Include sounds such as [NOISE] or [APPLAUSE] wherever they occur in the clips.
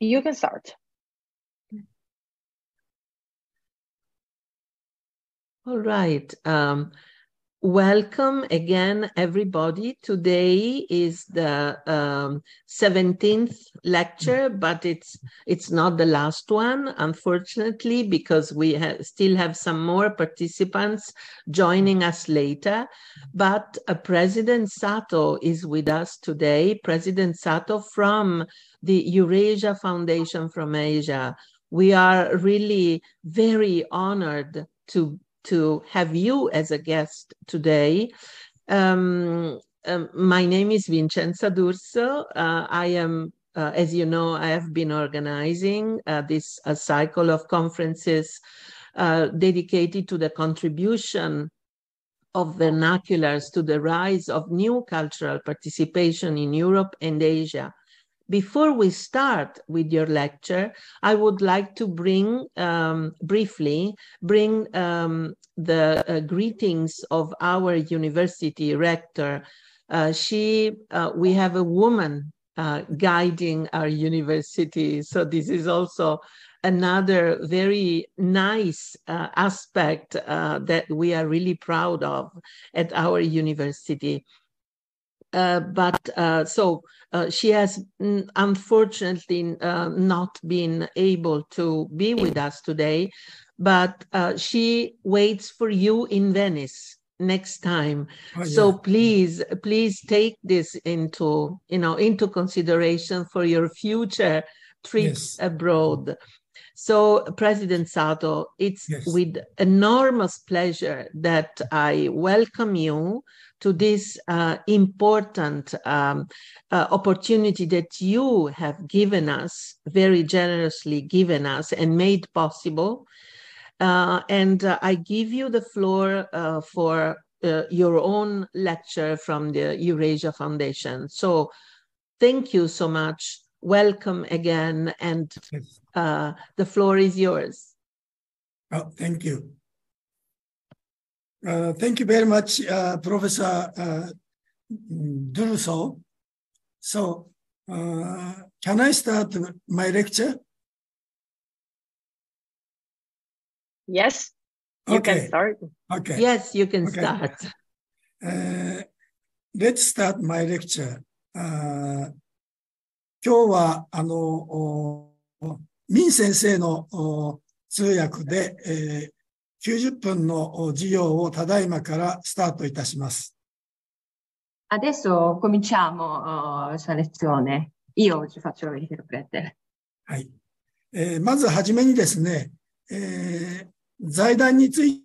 You can start. All right. Um, welcome again, everybody. Today is the um, 17th lecture, but it's it's not the last one, unfortunately, because we ha still have some more participants joining us later. But uh, President Sato is with us today. President Sato from the Eurasia Foundation from Asia. We are really very honored to to have you as a guest today. Um, um, my name is Vincenza D'Urso. Uh, I am, uh, as you know, I have been organizing uh, this cycle of conferences uh, dedicated to the contribution of vernaculars to the rise of new cultural participation in Europe and Asia. Before we start with your lecture, I would like to bring um, briefly bring um, the uh, greetings of our university rector. Uh, she, uh, we have a woman uh, guiding our university, so this is also another very nice uh, aspect uh, that we are really proud of at our university. Uh, but uh, so uh, she has unfortunately uh, not been able to be with us today, but uh, she waits for you in Venice next time. Oh, yeah. So please, please take this into you know into consideration for your future trips yes. abroad. So, President Sato, it's yes. with enormous pleasure that I welcome you to this uh, important um, uh, opportunity that you have given us, very generously given us, and made possible. Uh, and uh, I give you the floor uh, for uh, your own lecture from the Eurasia Foundation. So, thank you so much welcome again, and uh, the floor is yours. Oh, thank you. Uh, thank you very much, uh, Professor uh, D'Urso. So, uh, can I start my lecture? Yes, you okay. can start. Okay. Yes, you can okay. start. Uh, let's start my lecture. Uh, 今日は、あの、民先生の通訳で、えー、90分の授業をただいまからスタートいたします。Adesso cominciamo uh, questa lezione. Io ci faccio l'interprete. はい。えー、まずはじめにですね、えー、財団につい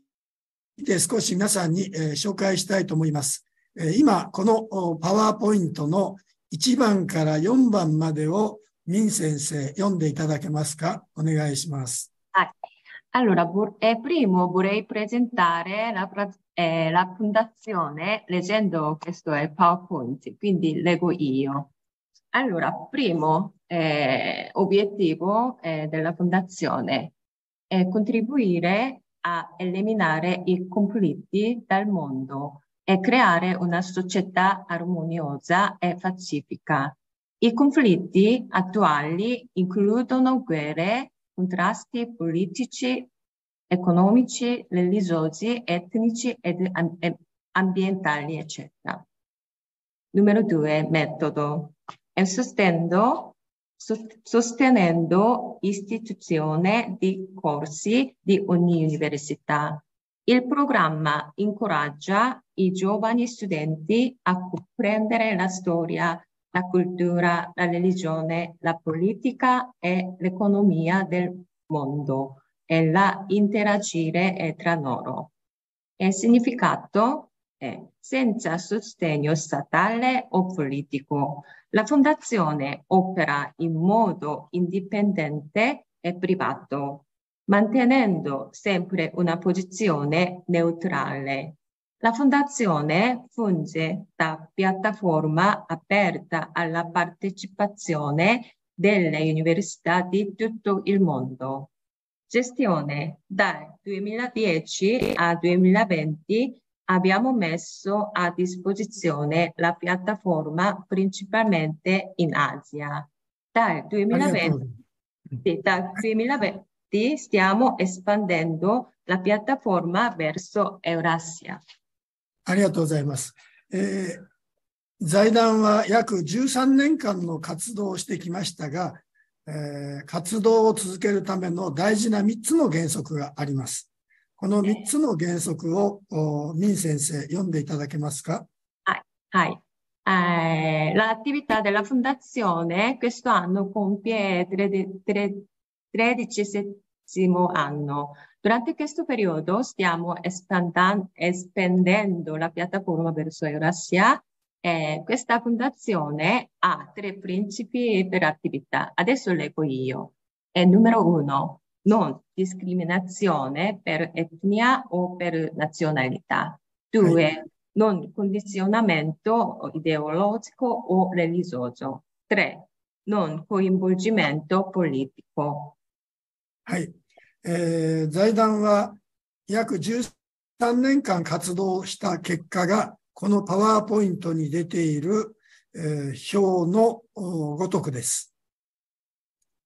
て少し皆さんに、えー、紹介したいと思います。えー、今、このパワーポイントの1番から4番までをミン先生読んでいただけますか？お願いします。はい。Allora, eh, primo vorrei presentare la, eh, la fondazione leggendo questo è PowerPoint, quindi leggo io. Allora, primo eh, obiettivo eh, della fondazione è contribuire a eliminare i conflitti dal mondo e creare una società armoniosa e pacifica. I conflitti attuali includono guerre, contrasti politici, economici, religiosi, etnici ed ambientali, eccetera. Numero due, metodo. È sostenendo, sostenendo istituzione di corsi di ogni università il programma incoraggia i giovani studenti a comprendere la storia, la cultura, la religione, la politica e l'economia del mondo e la interagire tra loro. Il significato è senza sostegno statale o politico. La fondazione opera in modo indipendente e privato mantenendo sempre una posizione neutrale. La Fondazione funge da piattaforma aperta alla partecipazione delle università di tutto il mondo. Gestione dal 2010 al 2020 abbiamo messo a disposizione la piattaforma principalmente in Asia. Dal 2020 Sì, da 2020 stiamo espandendo la piattaforma verso Eurasia. ありがとうございます。えー財団は約13年間の活動をしてきましたが、えー活動を続けるための大事な3つの原則があります。この3つの原則を、おミン先生、読んでいただけますか？Hai. Eh, l'attività della fondazione quest'anno compie trede- tre- tredicesimo anno. Durante questo periodo stiamo espandendo la piattaforma verso Eurasia. Eh, questa fondazione ha tre principi per attività. Adesso leggo io. Eh, numero uno, non discriminazione per etnia o per nazionalità. Due, non condizionamento ideologico o religioso. Tre, non coinvolgimento politico. はい。えー財団は約13年間活動した結果が、このパワーポイントに出ている、えー表のごとくです。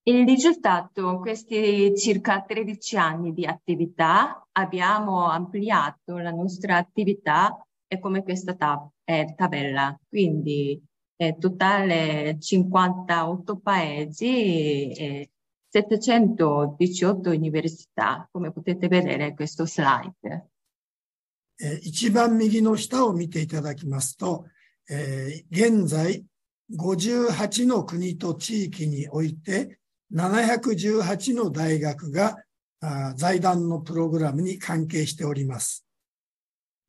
Il risultato, questi circa 13 anni di attività, abbiamo ampliato la nostra attività è come questa tab- eh, tabella. Quindi, eh, totale 58 paesi e 718 università, come potete vedere questo slide. えー一番右の下を見ていただきますと、えー現在58の国と地域において718の大学が財団のプログラムに関係しております。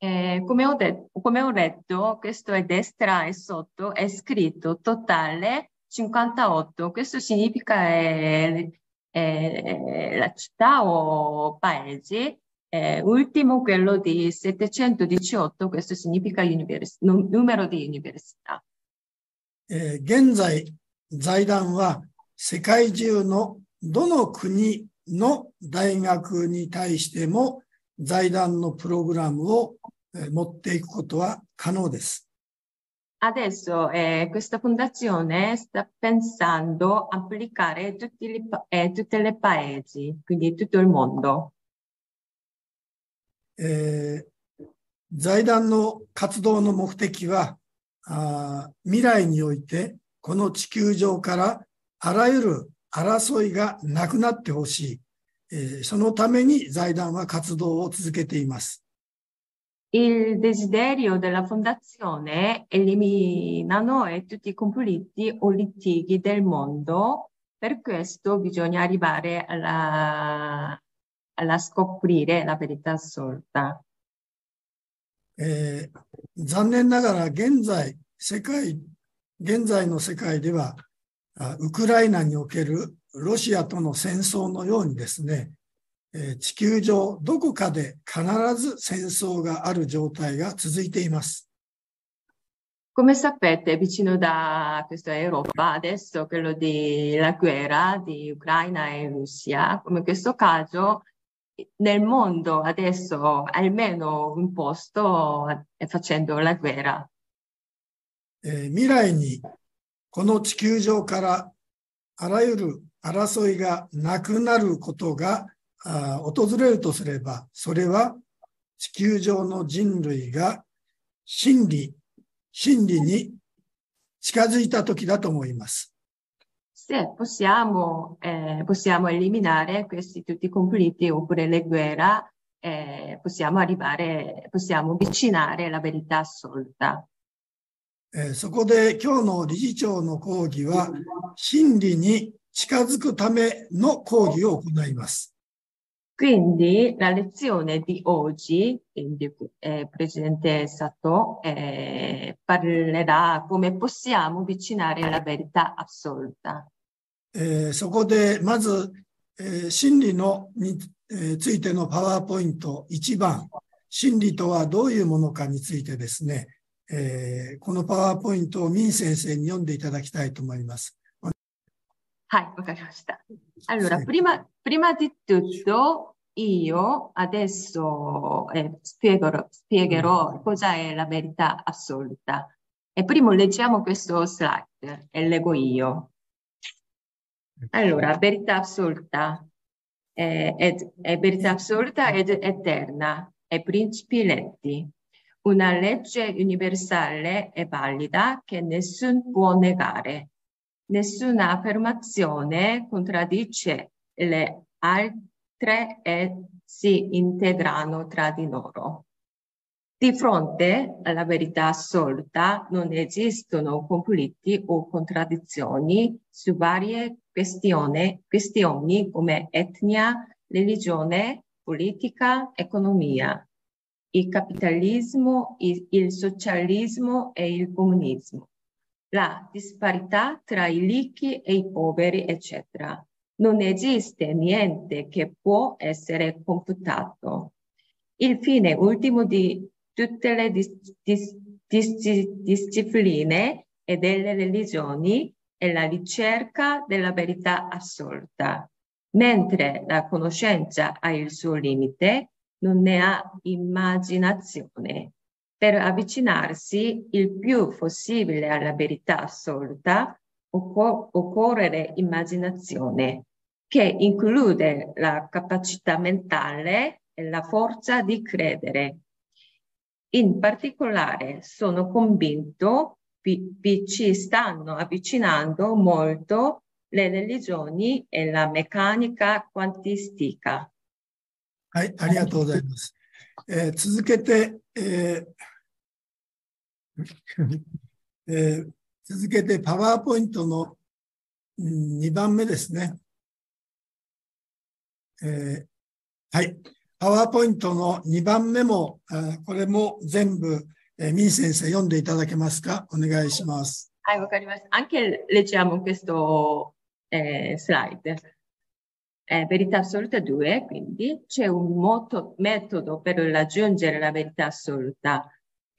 Eh, come ho detto, come ho detto, questo è destra e sotto, è scritto totale 58. Questo significa eh, eh, la città o paesi. Eh, ultimo quello di 718, questo significa numero di università. えー現在、財団は世界中のどの国の大学に対しても財団のプログラムを持っていくことは可能です。Adesso eh, questa fondazione sta pensando a applicare tutti i eh, tutte le paesi, quindi tutto il mondo. えー財団の活動の目的はあ未来においてこの地球上からあらゆる争いがなくなってほしい、えーそのために財団は活動を続けています。Il desiderio della fondazione eliminano eh, tutti i conflitti o litighi del mondo. Per questo bisogna arrivare alla, alla scoprire la verità assoluta. えー残念ながら現在、世界、現在の世界では、あウクライナにおけるロシアとの戦争のようにですね、えー 地球上どこかで必ず戦争がある状態が続いています。Come sapete, vicino da questa Europa, adesso quello della guerra di Ucraina e Russia, come in questo caso, nel mondo adesso almeno un posto è facendo la guerra. えー未来にこの地球上からあらゆる争いがなくなることが訪れるとすれば、それは地球上の人類が真理、真理に近づいた時だと思います。Se possiamo, eh, possiamo eliminare questi tutti i conflitti oppure le guerre, eh, possiamo arrivare, possiamo avvicinare la verità assoluta. えーそこで今日の理事長の講義は真理に近づくための講義を行います。Quindi la lezione di oggi, il eh, Presidente Sato eh, parlerà come possiamo avvicinare la verità assoluta. えーそこでまず、えー真理のに、えーついてのパワーポイント1番、真理とはどういうものかについてですね、えーこのパワーポイントをミン先生に読んでいただきたいと思います。はい、わかりました。Allora, Sì. prima, prima di tutto, io adesso eh, spiegherò, spiegherò cosa è la verità assoluta. E prima leggiamo questo slide e leggo io. Allora, verità assoluta eh, ed, è verità assoluta ed eterna e principi letti. Una legge universale e valida che nessuno può negare. Nessuna affermazione contraddice le altre e si integrano tra di loro. Di fronte alla verità assoluta non esistono conflitti o contraddizioni su varie questioni, questioni come etnia, religione, politica, economia, il capitalismo, il, il socialismo e il comunismo, la disparità tra i ricchi e i poveri, eccetera. Non esiste niente che può essere confutato. Il fine ultimo di tutte le dis, dis, dis, discipline e delle religioni è la ricerca della verità assoluta. Mentre la conoscenza ha il suo limite, non ne ha immaginazione Per avvicinarsi il più possibile alla verità assoluta occor- occorre immaginazione, che include la capacità mentale e la forza di credere. In particolare sono convinto vi, vi ci stanno avvicinando molto le religioni e la meccanica quantistica. はい、ありがとうございます。えー、続けて、えー [LAUGHS] 続けてパワーポイントの2番目ですね。はい。パワーポイントの2番目も、これも全部、えー、ミン先生読んでいただけますか？お願いします。はい、わかります。アンケル・レチアム・ケスト、えー、スライド。Eh, verità assoluta 2, quindi c'è un moto, metodo per raggiungere la verità assoluta.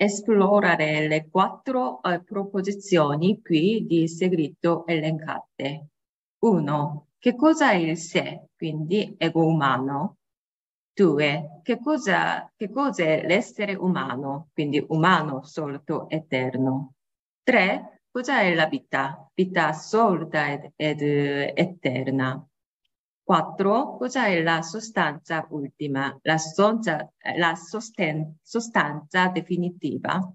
Esplorare le quattro eh, proposizioni qui di segreto elencate. 1. Che cosa è il sé, quindi ego umano? 2. Che cosa, che cos'è l'essere umano, quindi umano, assoluto, eterno? 3. Cos'è la vita, vita assoluta ed, ed eterna? 4. Cos'è la sostanza ultima, la, sostanza, la sosten- sostanza definitiva?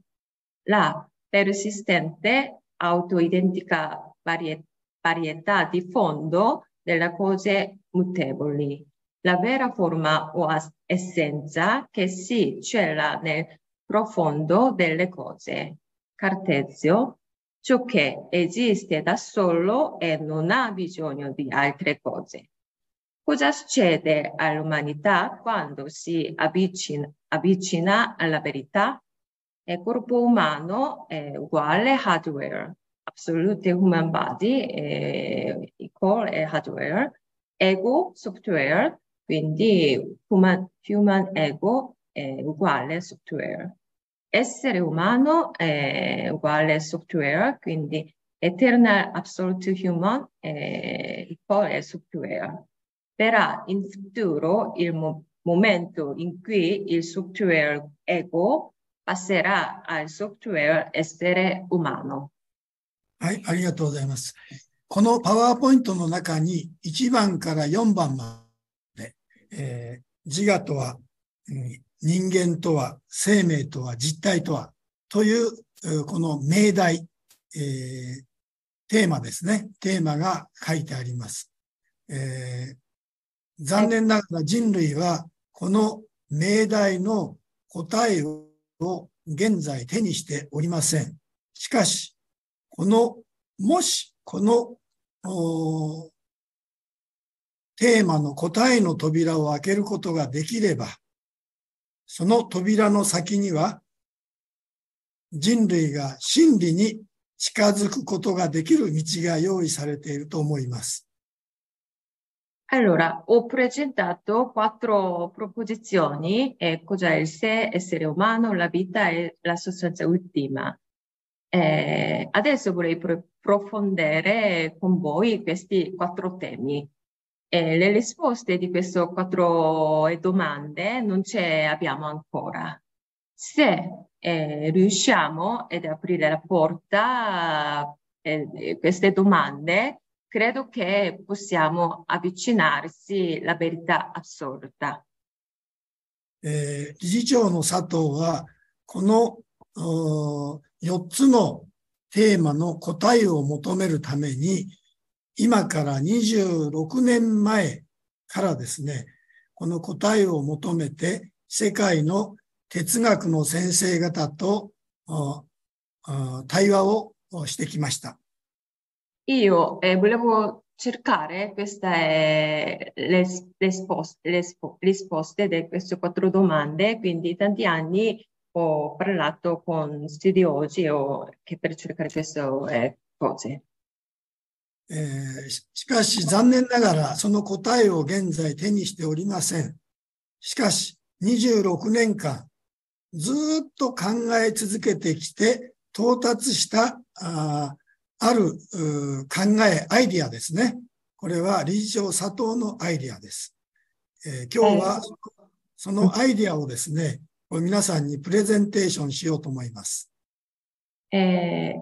La persistente autoidentica varie- varietà di fondo delle cose mutevoli, la vera forma o essenza che si cela nel profondo delle cose. Cartesio, ciò che esiste da solo e non ha bisogno di altre cose. Cosa succede all'umanità quando si avvicina, avvicina alla verità? Il corpo umano è uguale hardware, absolute human body è equal è hardware, ego software, quindi human, human ego è uguale software. Essere umano è uguale software, quindi eternal absolute human è uguale software verrà in futuro il mo- momento in cui il software ego passerà al software essere umano. はい、ありがとうございます。このパワーポイントの中に1番から4番まで、えー、自我とは、うん、人間とは、生命とは、実体とは、という、この命題、えー、テーマですね。テーマが書いてあります。えー、残念ながら人類はこの命題の答えを現在手にしておりません。しかし、この、もしこのテーマの答えの扉を開けることができれば、その扉の先には人類が真理に近づくことができる道が用意されていると思います。Allora, ho presentato quattro proposizioni, eh, cos'è il sé, essere umano, la vita e la sostanza ultima. Eh, adesso vorrei approfondire con voi questi quattro temi. Eh, le risposte di queste quattro domande non ce abbiamo ancora. Se eh, riusciamo ad aprire la porta a eh, queste domande, credo che possiamo avvicinarsi alla verità assoluta. えー理事長の佐藤は、この4つのテーマの答えを求めるために、今から26年前からですね、この答えを求めて、世界の哲学の先生方と対話をしてきました。Io eh, volevo cercare queste le, le, spost, le, spo, risposte di queste quattro domande, quindi tanti anni ho parlato con studiosi o, che per cercare queste eh, cose. えー、しかし残念ながらその答えを現在手にしておりません。しかし26年間ずっと考え続けてきて到達したあある考え、アイディアですね。これは理事長佐藤のアイディアです。えー今日はそのアイディアをですね、皆さんにプレゼンテーションしようと思います。Eh,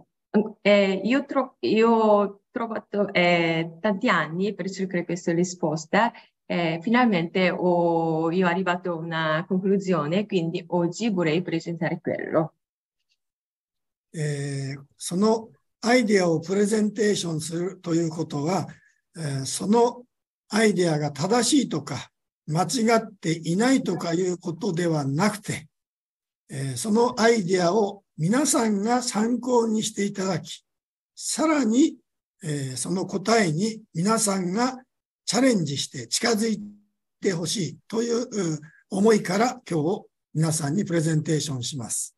eh, io, tro- io ho trovato eh, tanti anni per cercare questa risposta. eh, finalmente ho, io ho arrivato a una conclusione, quindi oggi vorrei presentare quello. えーそのアイデアをプレゼンテーションするということは、えそのアイデアが正しいとか、間違っていないとかいうことではなくて、えそのアイデアを皆さんが参考にしていただき、さらに、えその答えに皆さんがチャレンジして近づいてほしいという思いから今日皆さんにプレゼンテーションします。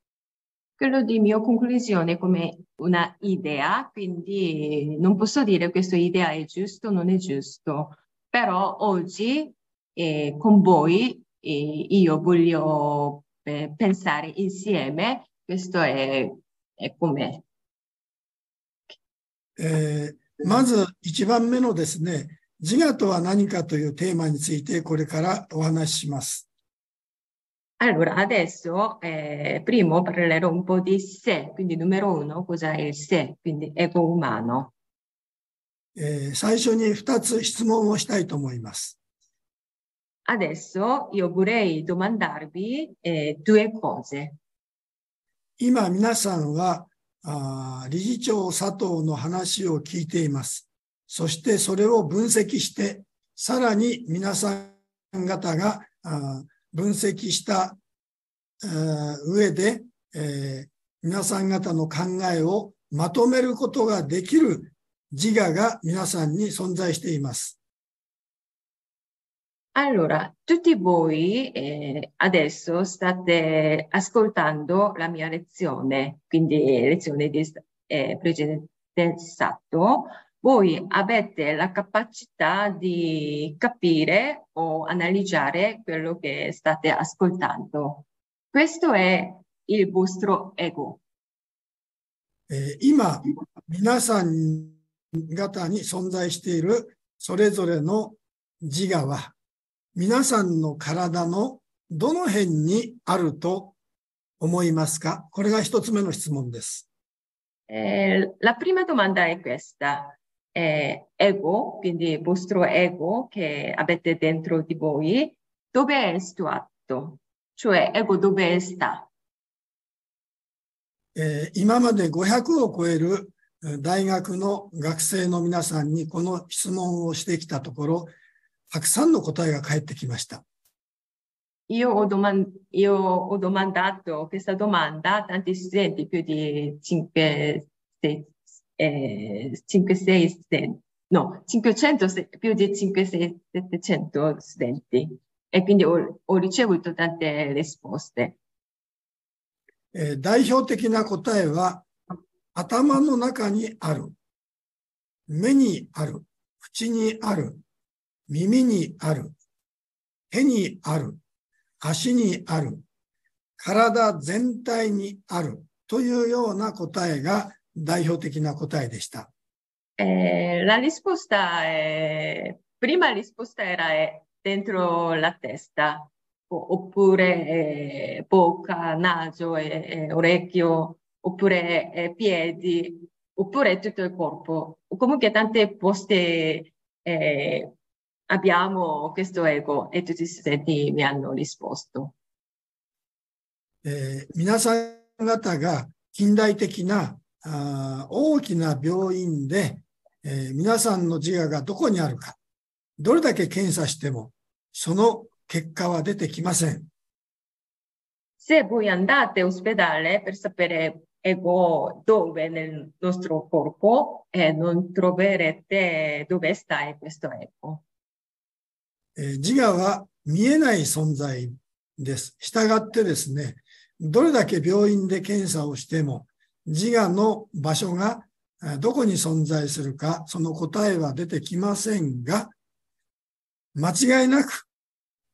Quello di mia conclusione come una idea, quindi non posso dire questa idea è giusto o non è giusto, però oggi eh, con voi eh, io voglio eh, pensare insieme, questo è, è com'è. えーまず一番目のですね、自我とは何かというテーマについてこれからお話しします。Allora, adesso eh, primo parlerò un po' di sé, quindi numero uno, cos'è il sé, quindi ego umano. えー最初に二つ質問をしたいと思います。Adesso io vorrei domandarvi eh, due cose. 今皆さんはあー理事長佐藤の話を聞いています。そしてそれを分析して、さらに皆さん方があー分析した上で、えー皆さん方の考えをまとめることができる自我が皆さんに存在しています。Allora, tutti voi eh, adesso state ascoltando la mia lezione, quindi lezione di eh, precedente stato. Voi avete la capacità di capire o analizzare quello che state ascoltando. Questo è il vostro ego. えー今、皆さん方に存在しているそれぞれの自我は、皆さんの体のどの辺にあると思いますかこれが一つ目の質問です。Eh, la prima domanda è questa. Eh, ego, quindi il vostro ego che avete dentro di voi, dove è situato? Cioè, ego dove sta? えー今まで500を超えるえー大学の学生の皆さんにこの質問をしてきたところ、たくさんの答えが返ってきました。Io ho, doman- io ho domandato questa domanda a tanti studenti, più di 5, 6, eh, 5-6 no, 500 più di 500-700 studenti e quindi ho, ho ricevuto tante え、代表的な答えは頭の中にある、目にある、口にある、耳にある、手にある、足にある、体全体にあるというような答えが代表的な答えでした。 Eh, la risposta è, prima la risposta era eh, dentro la testa, o- oppure eh, bocca, naso, e, e orecchio, oppure eh, piedi. oppure tutto il corpo. Comunque tante poste eh, abbiamo questo ego e tutti gli studenti mi hanno risposto. えー皆さん方が近代的な あー大きな病院で、えー皆さんの自我がどこにあるか、どれだけ検査しても、その結果は出てきません。Se voi andate ospedale per sapere ego dove nel nostro corpo, eh, non troverete dove sta questo ego. えー自我は見えない存在です。したがってですね、どれだけ病院で検査をしても、自我の場所がどこに存在するか、その答えは出てきませんが、間違いなく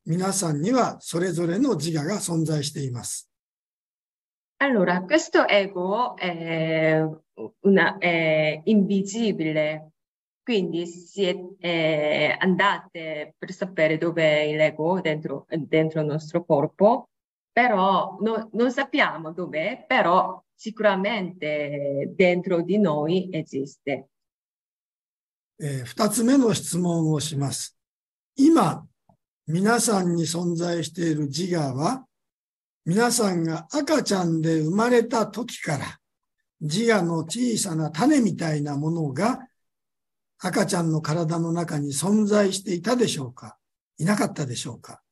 皆さんにはそれぞれの自我が存在しています。Allora, questo ego è, una, è invisibile, quindi se eh, andate per sapere dove è l'ego dentro, dentro il nostro corpo, però no- non sappiamo dov'è, però sicuramente dentro di noi esiste. えー二つ目の質問をします。今、皆さんに存在している自我は、皆さんが赤ちゃんで生まれた時から、自我の小さな種みたいなものが、赤ちゃんの体の中に存在していたでしょうか？いなかったでしょうか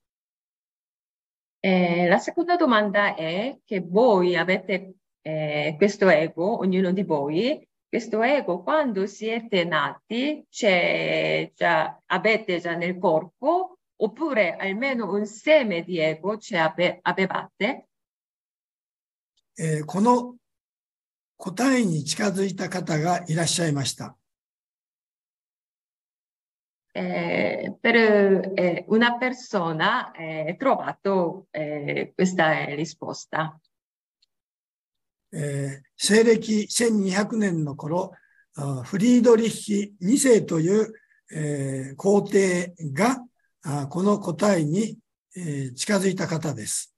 ？Eh, la seconda domanda è che voi avete eh, questo ego, ognuno di voi, questo ego quando siete nati c'è già, avete già nel corpo oppure almeno un seme di ego c'è ave- avevate? えーこの答えに近づいた方がいらっしゃいました。 Eh, per eh, una persona eh, trovato eh, questa risposta. えー西暦1200年の頃、フリードリッヒ2世という、えー皇帝がこの答えに、えー近づいた方です。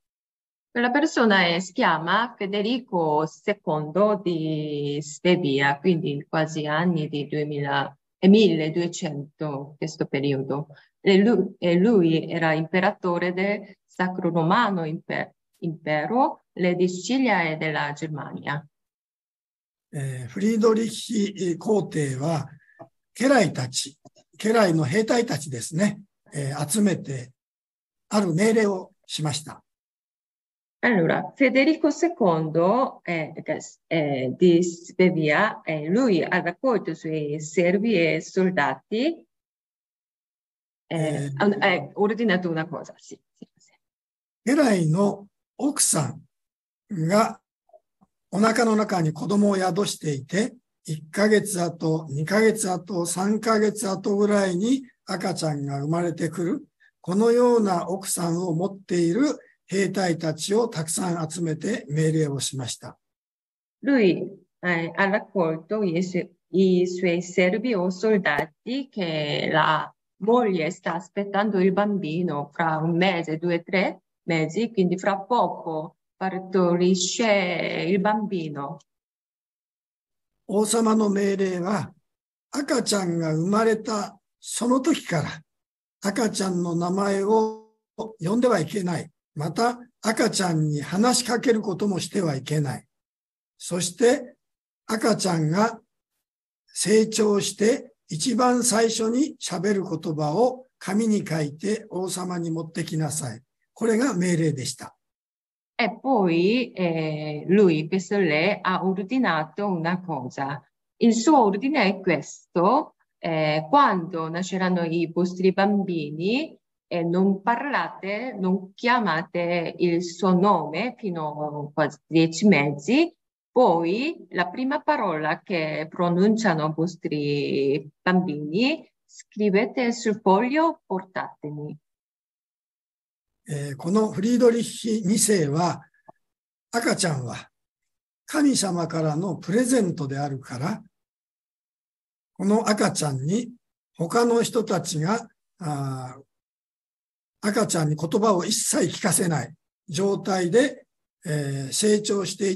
La persona è- si chiama Federico II di Svevia, quindi quasi anni di 2000, 1200 questo periodo. E lui, e lui era imperatore del Sacro Romano Imper Impero, le di Sicilia e della Germania. えーフリードリッヒ皇帝は、家来たち、家来の兵隊たちですね、えー集めて、ある命令をしました。Allora, Federico II eh, eh, di Svevia, eh, lui ha raccolto i suoi servi e soldati, eh, Eh, ha ordinato una cosa, sì, sì, sì. 家来の奥さんがお腹の中に子供を宿していて、1ヶ月後、2ヶ月後、3ヶ月後ぐらいに赤ちゃんが生まれてくる。このような奥さんを持っている兵隊たちをたくさん集めて命令をしました。ルイ、アラコルとイエス、イスエセルビオソルダティケラ、モリエスタスペタンドイバンビーノ、フラウンメーゼ、ドゥエ、トレ、mesi, quindi fra poco partorisce il bambino. 王様の命令は赤ちゃんが生まれたその時から赤ちゃんの名前を呼んではいけない。また赤ちゃんに話しかけることもしてはいけない。そして赤ちゃんが成長して一番最初に喋る言葉を紙に書いて王様に持ってきなさい。これが命令でした。 E poi eh, lui, questo re, ha ordinato una cosa. Il suo ordine è questo, eh, quando nasceranno i vostri bambini, eh, non parlate, non chiamate il suo nome fino a quasi dieci mesi, poi la prima parola che pronunciano i vostri bambini, scrivete sul foglio, portatemi. えーこのフリードリッヒ2世は、赤ちゃんは神様からのプレゼントであるから、この赤ちゃんに他の人たちが、あ赤ちゃんに言葉を一切聞かせない状態で、えー成長して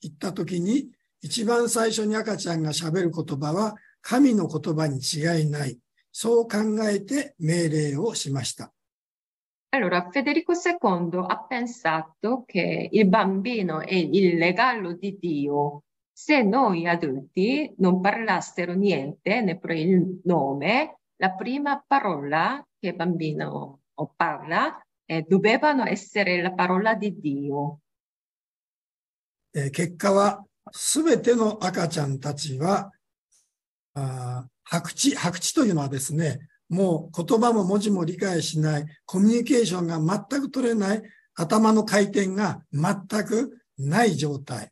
いったときに、一番最初に赤ちゃんが喋る言葉は神の言葉に違いない。そう考えて命令をしました。Allora, Federico II ha pensato che il bambino è il regalo di Dio. Se noi adulti non parlassero niente, neppure il nome, la prima parola che il bambino parla eh, dovevano essere la parola di Dio. えー、結果は、すべての赤ちゃんたちは、あ白地、白地というのはですね、 もう言葉も文字も理解しない、コミュニケーションが全く取れない、頭の回転が全くない状態。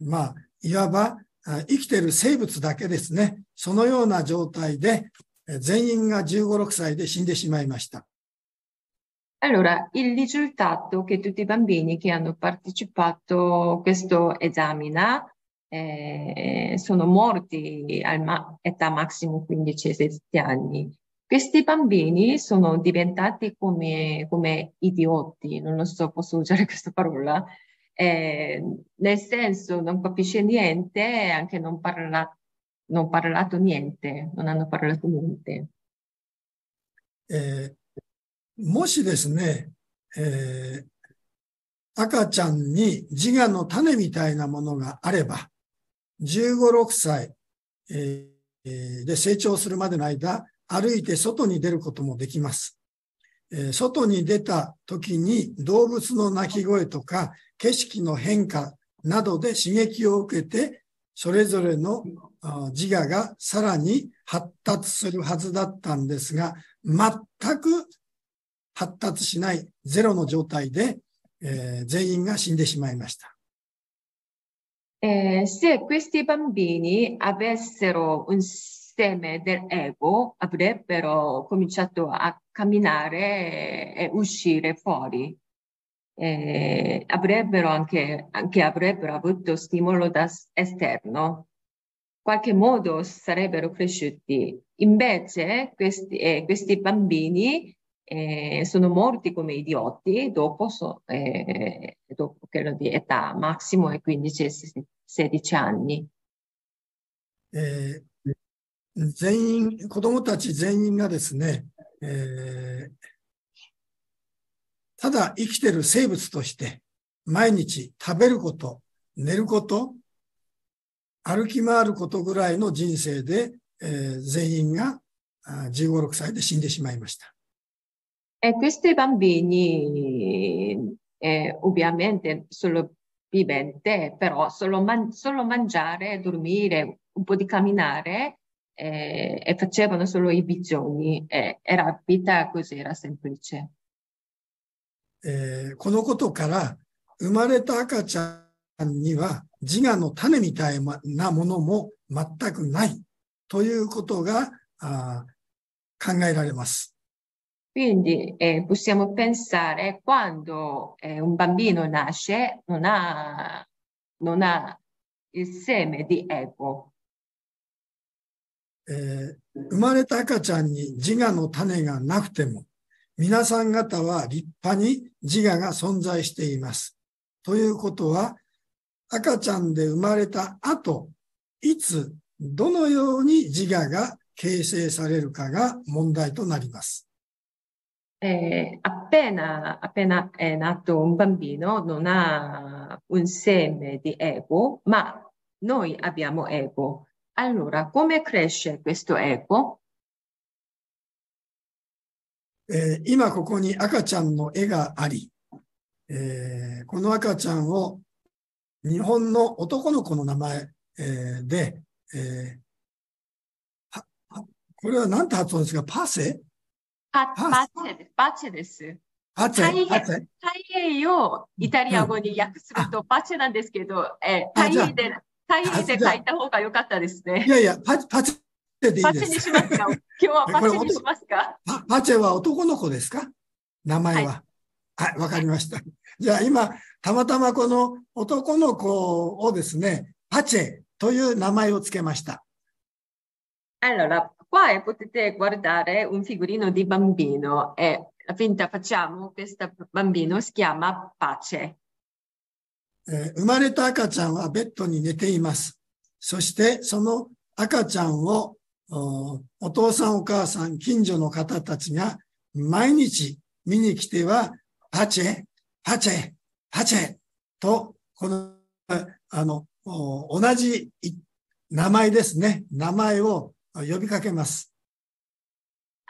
まあ、いわば生きている生物だけですね。そのような状態で、全員が15、6歳で死んでしまいました。Allora, il risultato che tutti i bambini che hanno partecipato a questo esame eh, sono morti all'età ma- massimo 15-16 anni. Questi bambini sono diventati come, come idioti, non lo so, posso usare [LAUGHS] questa parola, eh, nel senso non capisce niente, anche non parla, non parlato niente, non hanno parlato niente. Eh, もしですね、えー、赤ちゃんに自我の種みたいなものがあれば、15、6歳、えー、で成長するまでの間、歩いて外に出ることもできます。え、外に出た時に動物の鳴き声とか景色の変化などで刺激を受けて、それぞれの自我がさらに発達するはずだったんですが、全く発達しないゼロの状態で、えー、全員が死んでしまいました。Eh, se questi bambini avessero un seme del ego, avrebbero cominciato a camminare e uscire fuori. Eh, avrebbero anche, anche avrebbero avuto stimolo da esterno. In qualche modo sarebbero cresciuti. Invece questi, eh, questi bambini eh, sono morti come idioti dopo, so, eh, dopo quello di età massimo è 15-16 anni. えー、全員、子供たち全員がですね、えー、ただ生きてる生物として毎日食べること、寝ること、歩き回ることぐらいの人生で、えー、全員が15、6歳で死んでしまいました。E questi bambini, eh, ovviamente solo vivente, però solo, man- solo, mangiare, dormire, un po' di camminare eh, e facevano solo i bisogni. Eh, era vita così, era semplice. えー、このことから生まれた赤ちゃんには自我の種みたいなものも全くないということがあ考えられます。Quindi eh, possiamo pensare quando eh, un bambino nasce non ha, non ha il seme di ego. えー、生まれた赤ちゃんに自我の種がなくても、皆さん方は立派に自我が存在しています。ということは、赤ちゃんで生まれた後、いつ、どのように自我が形成されるかが問題となります。eh, appena, appena è nato un bambino non ha un seme di ego, ma noi abbiamo ego. Allora, come cresce questo ego? えー、今ここに赤ちゃんの絵があり、えー、この赤ちゃんを日本の男の子の名前、えー、で、えー、これは何て発音ですかパセパ、パチェです。パチェです。パチェ太平をイタリア語に訳するとパチェなんですけど、えー、太平で、太平で書いた方が良かったですね。いやいや、パパチェでいいです。パチェにしますか？今日はパチェにしますか？パパチェは男の子ですか？名前は。はい、わ、はい、かりました。じゃあ今、たまたまこの男の子をですね、パチェという名前をつけました。Allora, Qua e potete guardare un figurino di bambino e finta facciamo, questo bambino si chiama Pace. え、生まれた赤ちゃんはベッドに寝ています。そしてその赤ちゃんをお父さんお母さん、近所の方たちが毎日見に来ては、パチェ、パチェ、パチェと、この、あの、同じ名前ですね。名前を呼びかけます。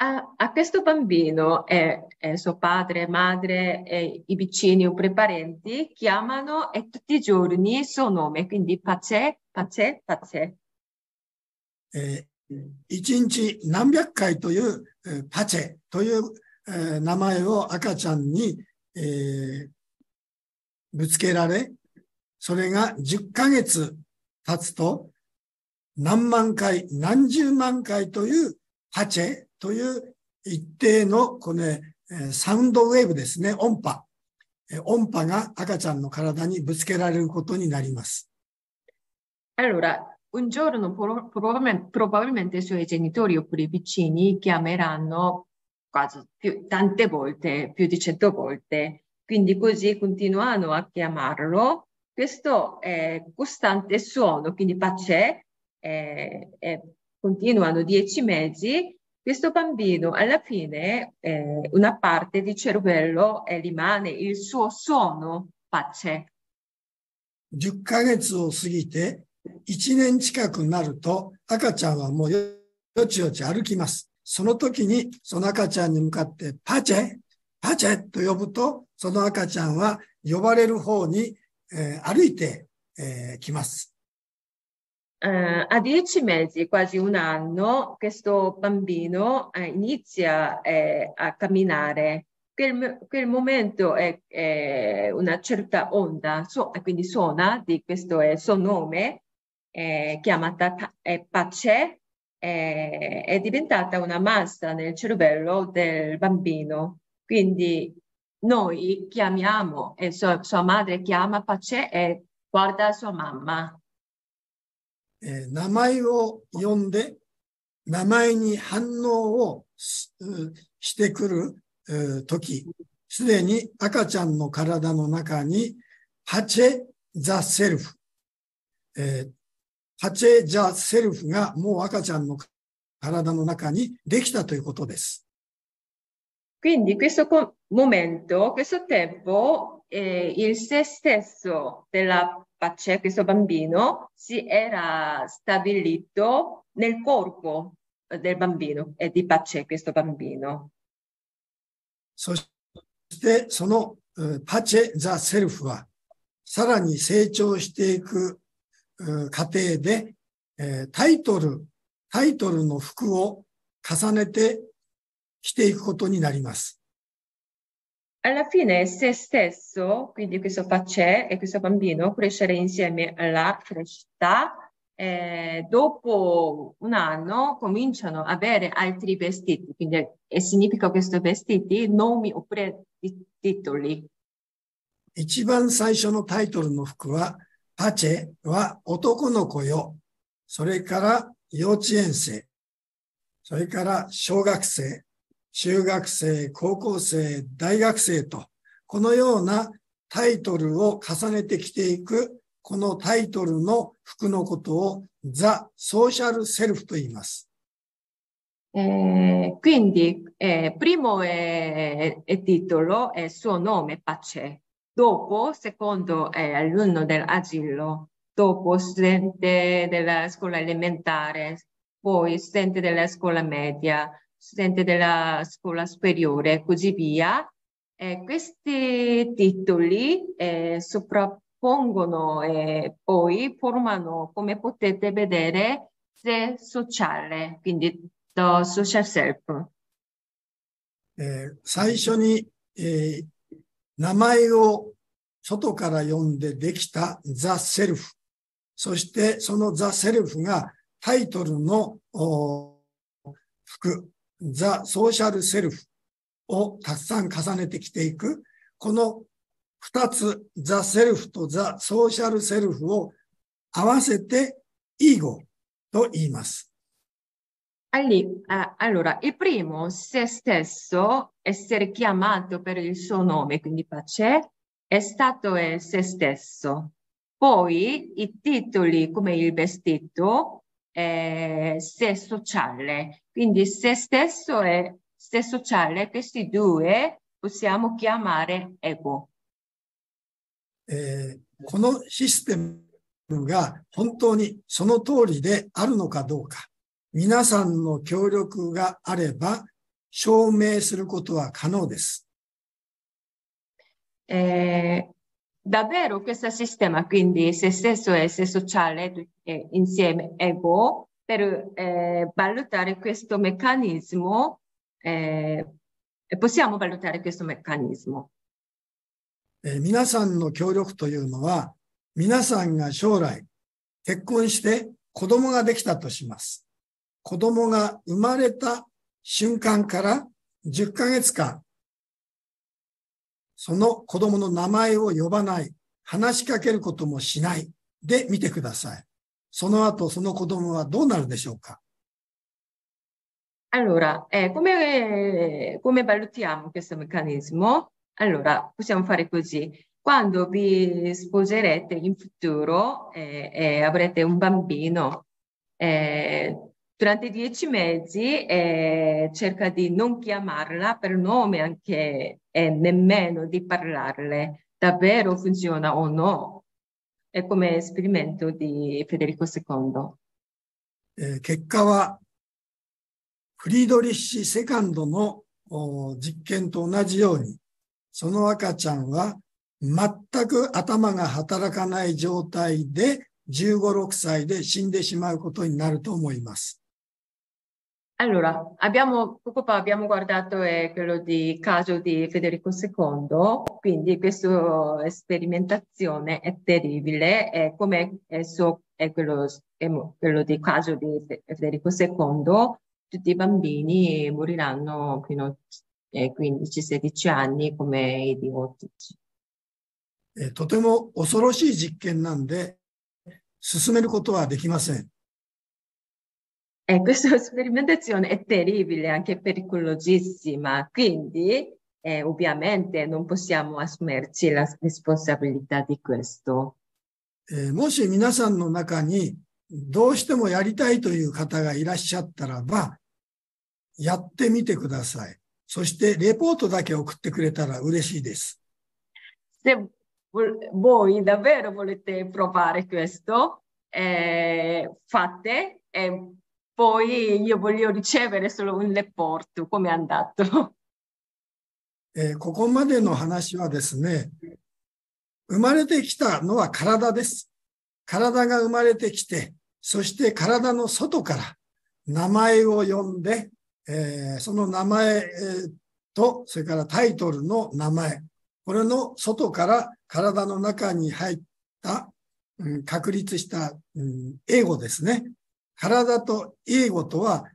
A, a questo bambino e, e suo padre, madre, e i vicini oppure parenti chiamano e tutti i giorni il suo nome, quindi Pace, Pace, Pace. えー一日何百回という、えーパチェという、えー名前を赤ちゃんに、えーぶつけられ、それが10ヶ月経つと、何万回、何十万回というパチェという一定の、この、ね、サウンドウェーブですね、音波。音波が赤ちゃんの体にぶつけられることになります。Allora, un giorno pro- probabilmente, probabilmente i suoi genitori oppure i vicini chiameranno quasi più, tante volte, più di cento volte. Quindi così continuano a chiamarlo. Questo è costante suono, quindi pace, eh, eh, continuano dieci mesi. Questo bambino alla fine eh, una parte di cervello eh, rimane il suo suono pace. 10ヶ月を過ぎて、1年近くなると、赤ちゃんはもうよちよち歩きます。その時に、その赤ちゃんに向かって、パチェパチェと呼ぶと、その赤ちゃんは呼ばれる方に、えー歩いてき、えー来ます。Eh, a dieci mesi, quasi un anno, questo bambino eh, inizia eh, a camminare. Quel, quel momento è, è una certa onda, so- quindi suona, di questo è suo nome, eh, chiamata Pace, eh, è diventata una massa nel cervello del bambino. Quindi noi chiamiamo, e sua, sua madre chiama Pace e guarda sua mamma. えー名前を呼んで、名前に反応をしてくるえー時、すでに赤ちゃんの体の中に、パチェ・ザ・セルフ、えーパチェ・ザ・セルフがもう赤ちゃんの体の中にできたということです。Quindi questo momento, questo tempo, eh, il se stesso della pace, questo bambino, si era stabilito nel corpo del bambino e di pace questo bambino. そして、そのパチェ・ザ・セルフは、さらに成長していく過程で、タイトル、タイトルの服を重ねて着ていくことになります。Alla fine se stesso, quindi questo pace e questo bambino crescere insieme alla crescita, eh, dopo un anno cominciano ad avere altri vestiti, quindi e significa questo vestiti, nomi oppure ti- titoli. 一番最初のタイトルの服は、パチェは男の子よ。それから幼稚園生。それから小学生、 中学生、高校生、大学生と、このようなタイトルを重ねてきていく、このタイトルの服のことをザ・ソーシャル・セルフと言います。Eh, quindi, eh, primo è, è titolo è il suo nome, Pace. Dopo, secondo è alunno dell'asilo. Dopo, studente della scuola elementare. Poi, studente della scuola media. Studente della scuola superiore così via. Eh, questi titoli eh, sovrappongono e poi formano, come potete vedere, se sociale, quindi the social self. えー最初に、えー名前を外から呼んでできた the self。そしてその the self がタイトルの服、 the social self をたくさん重ねてきていく。この二つ、 the self と the social self を合わせて ego と言います。Alli- ah, allora, il primo, se stesso, essere chiamato per il suo nome, quindi pace, è stato eh, se stesso. Poi i titoli come il vestito, eh, se sociale. Quindi se stesso e se sociale, questi due possiamo chiamare ego. えーこのシステムが本当にその通りであるのかどうか、皆さんの協力があれば証明することは可能です。Eh, davvero questo sistema, quindi se stesso e se sociale eh, insieme ego, per eh, valutare questo meccanismo, eh, possiamo valutare questo meccanismo. えー皆さんの協力というのは、皆さんが将来結婚して子供ができたとします。子供が生まれた瞬間から10ヶ月間、その子供の名前を呼ばない、話しかけることもしないで見てください。その後、その子供はどうなるでしょうか Allora, eh, come, eh, come valutiamo questo meccanismo? Allora, possiamo fare così. Quando vi sposerete in futuro e eh, e avrete un bambino, eh, durante dieci mesi eh, cerca di non chiamarla per nome anche eh, nemmeno di parlarle. Davvero funziona o no? È come esperimento di Federico II. えー結果は、フリードリッシュセカンドの実験と同じように、その赤ちゃんは全く頭が働かない状態で15、6歳で死んでしまうことになると思います。Allora, abbiamo, poco fa abbiamo guardato eh, quello di caso di Federico II, quindi questa sperimentazione è terribile, è come esso è quello, è mo- quello di caso di Fe- Federico II, tutti i bambini moriranno fino a eh, 15-16 anni come idiotici. えーとても恐ろしい実験なんで、進めることはできません。 E questa [LAUGHS] sperimentazione è terribile, anche pericolosissima, quindi eh, ovviamente non possiamo assumerci la responsabilità di questo. えーもし皆さんの中にどうしてもやりたいという方がいらっしゃったらば、やってみてください。そしてレポートだけ送ってくれたら嬉しいです。 Se vol- voi davvero volete provare questo, eh, fate e poi io voglio ricevere solo un report, come è andato? えーここまでの話はですね、生まれてきたのは体です。体が生まれてきて、そして体の外から名前を呼んで、えーその名前と、それからタイトルの名前、これの外から体の中に入った、うん確立した、うん英語ですね。体と英語とは、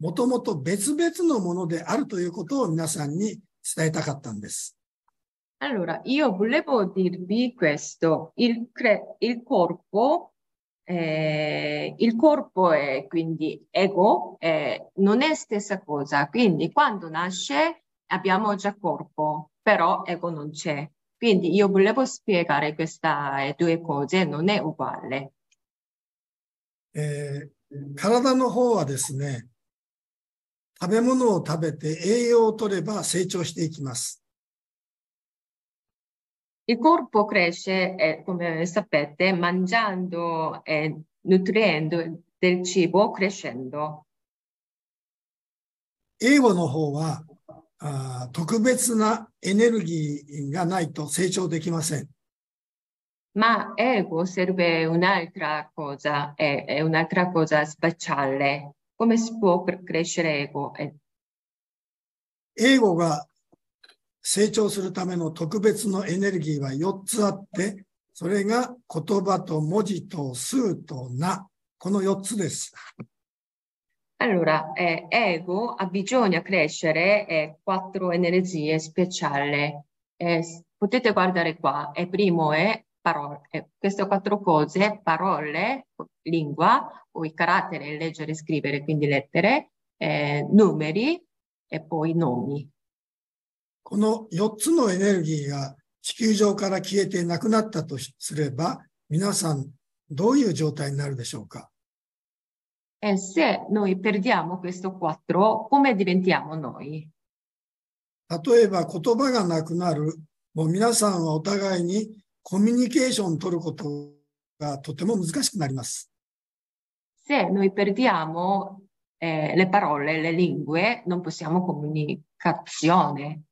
もともと別々のものであるということを皆さんに伝えたかったんです。 Allora, io volevo dirvi questo, il, cre- il corpo, eh, il corpo è quindi ego, eh, non è stessa cosa, quindi quando nasce abbiamo già corpo, però ego non c'è. Quindi io volevo spiegare queste due cose, non è uguale. えー 体の方はですね、食べ物を食べて栄養を取れば成長していきます。Il corpo cresce, eh, come sapete, mangiando e nutriendo del cibo, crescendo. 英語の方はあー特別なエネルギーがないと成長できません。Ma ego serve un'altra cosa, è, è un'altra cosa speciale. Come si può cre- crescere ego? Eh, 英語が成長するための特別のエネルギーは4つあって、それが言葉と文字と数と名、この4つです。 Allora, eh, ego ha bisogno di crescere eh, quattro energie speciali. Eh, s- potete guardare qua. E primo è parole. Eh, queste quattro cose, parole, lingua, poi carattere, leggere e scrivere, quindi lettere, eh, numeri e poi nomi. この4つのエネルギーが地球上から消えてなくなったとすれば、 皆さんどういう状態になるでしょうか E se noi perdiamo questo 4, come diventiamo noi? 例えば言葉がなくなる、もう皆さんはお互いに コミュニケーションを取ることがとても難しくなります。Se noi perdiamo eh, le parole, le lingue, non possiamo comunicazione.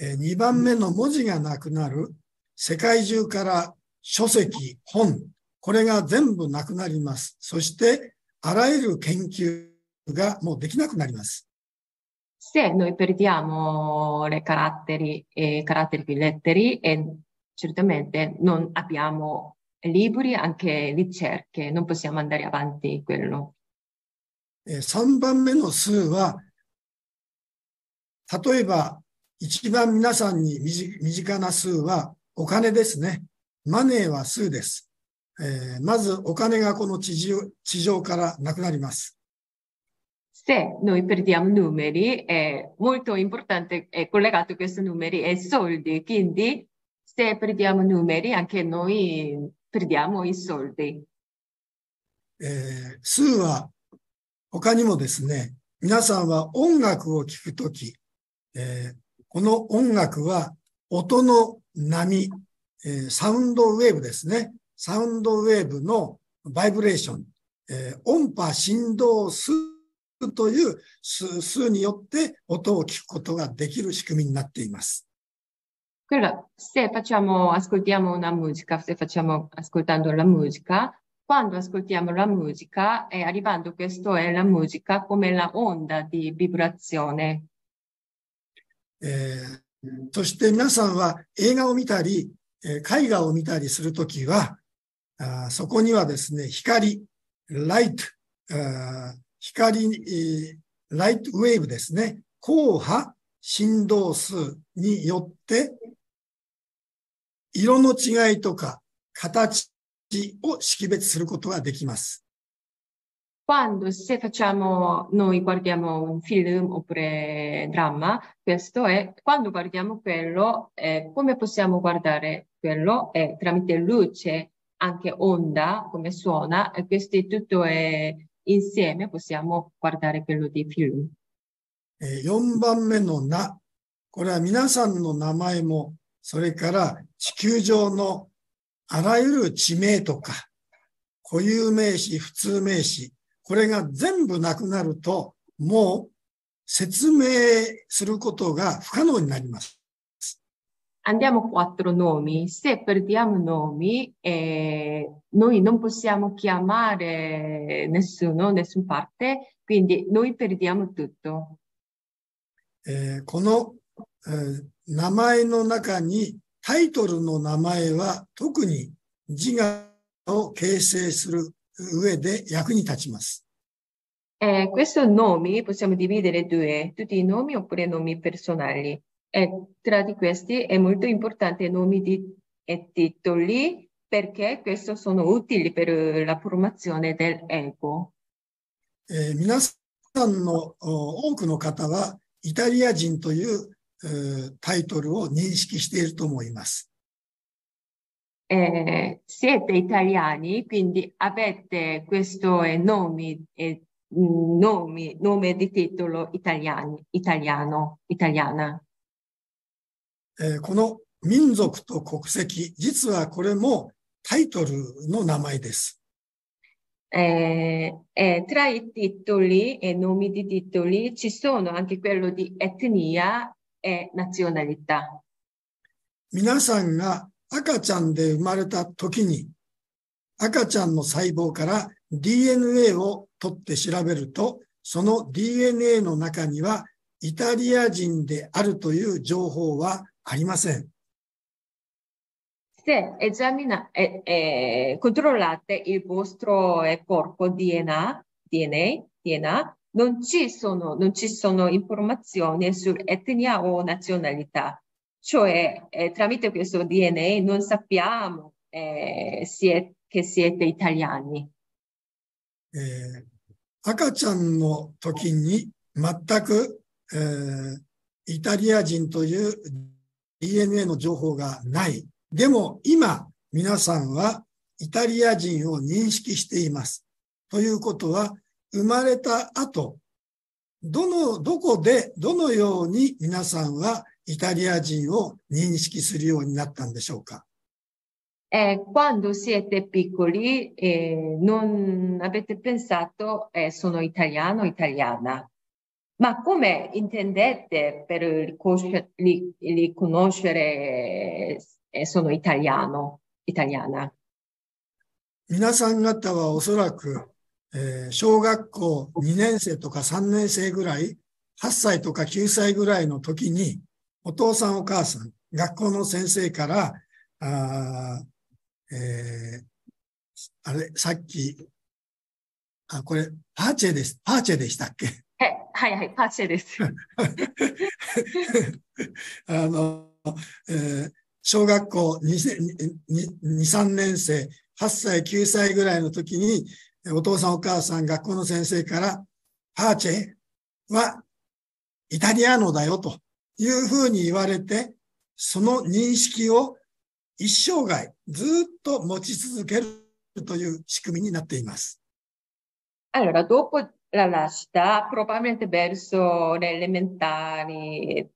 え2番目の文字がなくなる、世界中から書籍、本、これが全部なくなります。そして、あらゆる研究がもうできなくなります。Se noi perdiamo le caratteri, eh, caratteri letteri e certamente non abbiamo libri, anche ricerche, non possiamo andare avanti quello. え3番目の数は、例えば、一番皆さんに身近身近な数はお金ですね。マネーは数です。えーまずお金がこの地上地上からなくなります。Se noi perdiamo numeri, è molto importante, è collegato a questi numeri, è soldi. Quindi, se perdiamo numeri, anche noi perdiamo i soldi. えー数は他にもですね、皆さんは音楽を聴くとき、えーこの音楽は音の波、えーサウンドウェーブですね。サウンドウェーブのバイブレーション、えー音波振動数という数数によって音を聞くことができる仕組みになっています。Quello, se facciamo, ascoltiamo una musica, se facciamo ascoltando la musica, quando ascoltiamo la musica, è arrivando, questo è la musica come la onda di vibrazione. えーそして皆さんは映画を見たり、えー絵画を見たりするときはあそこにはですね、光、ライト、あ光、えーライトウェーブですね、光波振動数によって、色の違いとか形を識別することができます。Quando, se facciamo, noi guardiamo un film oppure dramma, questo è, quando guardiamo quello, eh, come possiamo guardare quello? È tramite luce, anche onda, come suona, e questo tutto è insieme, possiamo guardare quello di film. えー4番目の名。これは皆さんの名前も、それから地球上のあらゆる地名とか、固有名詞、普通名詞、これが全部なくなると、もう説明することが不可能になります。Andiamo quattro nomi. Se perdiamo nomi, eh, noi non possiamo chiamare nessuno, nessun parte, quindi noi perdiamo tutto. えーこの、えー名前の中にタイトルの名前は特に自我を形成する上で役に立ちます。Eh, questi nomi possiamo dividere due, tutti i nomi oppure nomi personali. E tra di questi è molto importante nomi di, e titoli perché questi sono utili per la formazione dell'ego. えー皆さんのお多くの方はイタリア人という、えータイトルを認識していると思います。Eh, siete italiani, quindi avete questo eh, nomi, eh, nomi, nome di titolo italiani, italiano, italiana. えーこの民族と国籍、実はこれもタイトルの名前です。Eh, eh, tra i titoli e nomi di titoli ci sono anche quello di etnia えー、ナチオナリタ。皆さんが赤ちゃんで生まれた時に、赤ちゃんの細胞から DNA を取って調べると、その DNA の中にはイタリア人であるという情報はありません。Se esaminate, eh, eh, controllate il vostro corpo DNA, non ci sono, non ci sono informazioni su etnia o nazionalità. Cioè, eh, tramite questo DNA non sappiamo eh, sie- che siete italiani. えー赤ちゃんの時に全く、えーイタリア人という DNA の情報がない。でも今皆さんはイタリア人を認識しています。ということは、生まれた後、どの、どこで、どのように皆さんはイタリア人を認識するようになったんでしょうか Eh, quando siete piccoli eh, non avete pensato eh, sono italiano o italiana, ma come intendete per riconoscere eh, sono italiano, italiana? 皆さん方はおそらく、えー、小学校2年生とか3年生ぐらい、8歳とか9歳ぐらいの時に、お父さんお母さん、学校の先生から、あえー、あれ、さっき、あ、これ、パーチェです。パーチェでしたっけ？はいはい、パーチェです。[LAUGHS] あの、えー、小学校2、2 3年生、8歳、9歳ぐらいの時に、お父さんお母さん、学校の先生から、パーチェはイタリアのだよというふうに言われて、その認識を一生涯ずっと持ち続けるという仕組みになっています。Allora, dopo la nascita, probabilmente verso le elementari,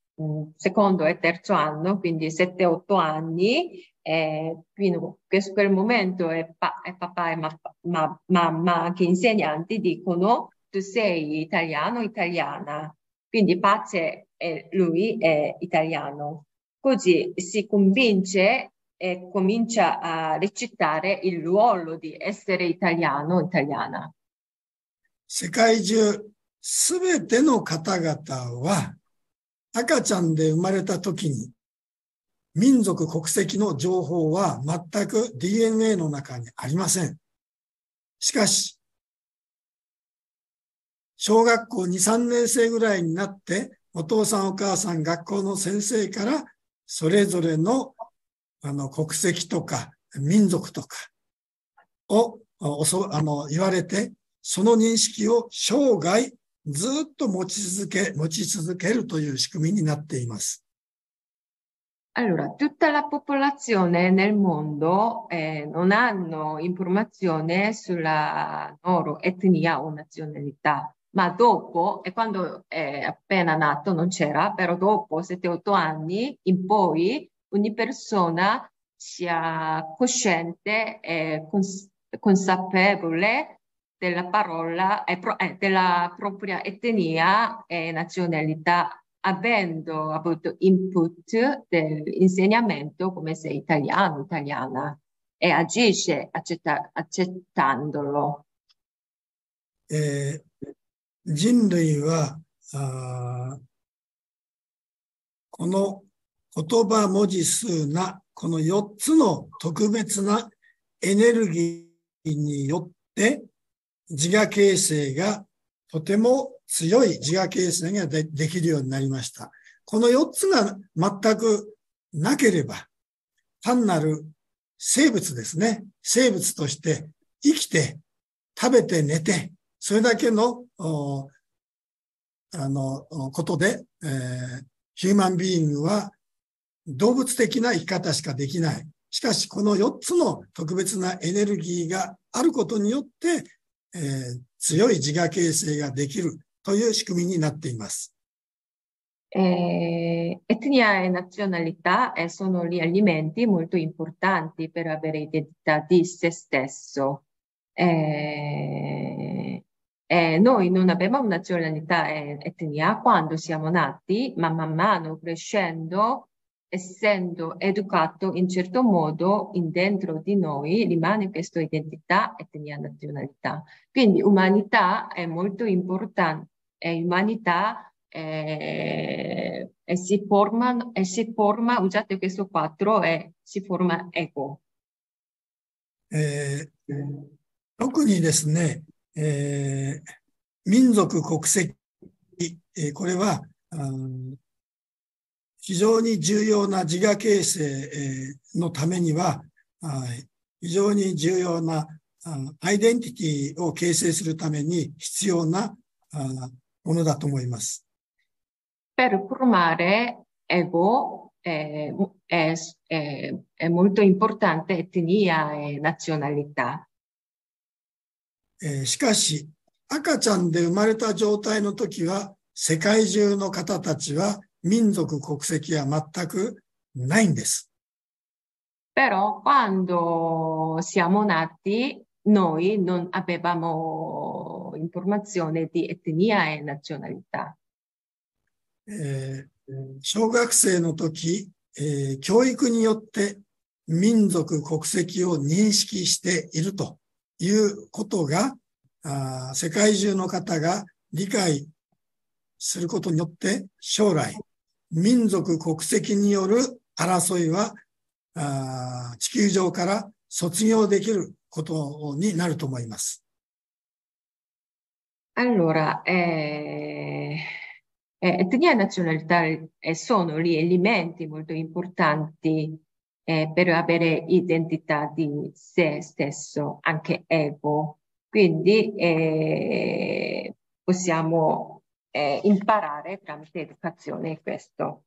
secondo e terzo anno, quindi 7-8 anni, eh, fino a quel momento è, pa- è papà e ma- ma- mamma che insegnanti dicono tu sei italiano o italiana, quindi Pace e lui è italiano. Così si convince e comincia a recitare il ruolo di essere italiano o italiana. 世界中すべての方々は赤ちゃんで生まれた時に 民族国籍の情報は全く DNA の中にありません。しかし、小学校2、3年生ぐらいになって、お父さんお母さん学校の先生からそれぞれのあの、国籍とか民族とかを、あの、言われて、その認識を生涯ずっと持ち続け、持ち続けるという仕組みになっています。Allora, tutta la popolazione nel mondo eh, non hanno informazione sulla loro etnia o nazionalità, ma dopo, e quando è appena nato non c'era, però dopo 7-8 anni in poi ogni persona sia cosciente e cons- consapevole della parola e pro- eh, della propria etnia e nazionalità, avendo avuto input dell'insegnamento come sei italiano, italiana, e agisce accetta- accettandolo. えー、人類はあこの言葉文字数なこの4つの特別なエネルギーによって自我形成がとても強い自我形成がでできるようになりました。この4つが全くなければ単なる生物ですね。生物として生きて食べて寝てそれだけのあのことで、えー、ヒューマンビーイングは動物的な生き方しかできない。しかし、この4つの特別なエネルギーがあることによって、えー、強い自我形成ができるという仕組みになっています。Eh, etnia e nazionalità eh, sono gli alimenti molto importanti per avere identità di se stesso. Eh, eh, noi non abbiamo nazionalità e etnia quando siamo nati, ma man mano crescendo essendo educato in certo modo in dentro di noi rimane questa identità, etnia, nazionalità. Quindi umanità è molto importante, è umanità eh, e si forma, e si forma, usate questo quattro e si forma ego. えー、特にですね、えー、民族国籍、えー、これは、非常に重要な自我形成のためには、非常に重要なアイデンティティを形成するために必要なものだと思います。Per formare ego è, è, è, è molto importante etnia e nazionalità. えーしかし、赤ちゃんで生まれた状態の時は、世界中の方たちは民族国籍は全くないんです。Però quando siamo nati, noi non avevamo informazione di etnia e nazionalità. えー小学生の時、えー教育によって民族国籍を認識しているということが、あ世界中の方が理解することによって将来民族国籍による争いはあ地球上から卒業できることになると思います。 Allora, eh, eh, etnia e nazionalità eh, sono gli elementi molto importanti eh, per avere identità di se stesso, anche ego. Quindi eh, possiamo eh, imparare tramite educazione questo.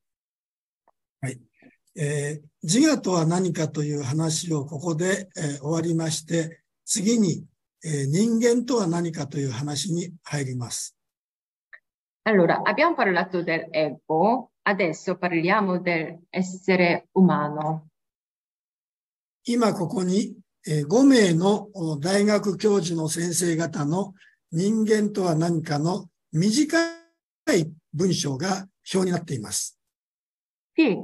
えー自我とは何かという話をここで、えー終わりまして、次に、えー人間とは何かという話に入ります。Allora, abbiamo parlato del ego, adesso parliamo dell'essere umano. 今ここに、え5名のお大学教授の先生方の人間とは何かの短い文章が表になっています。Qui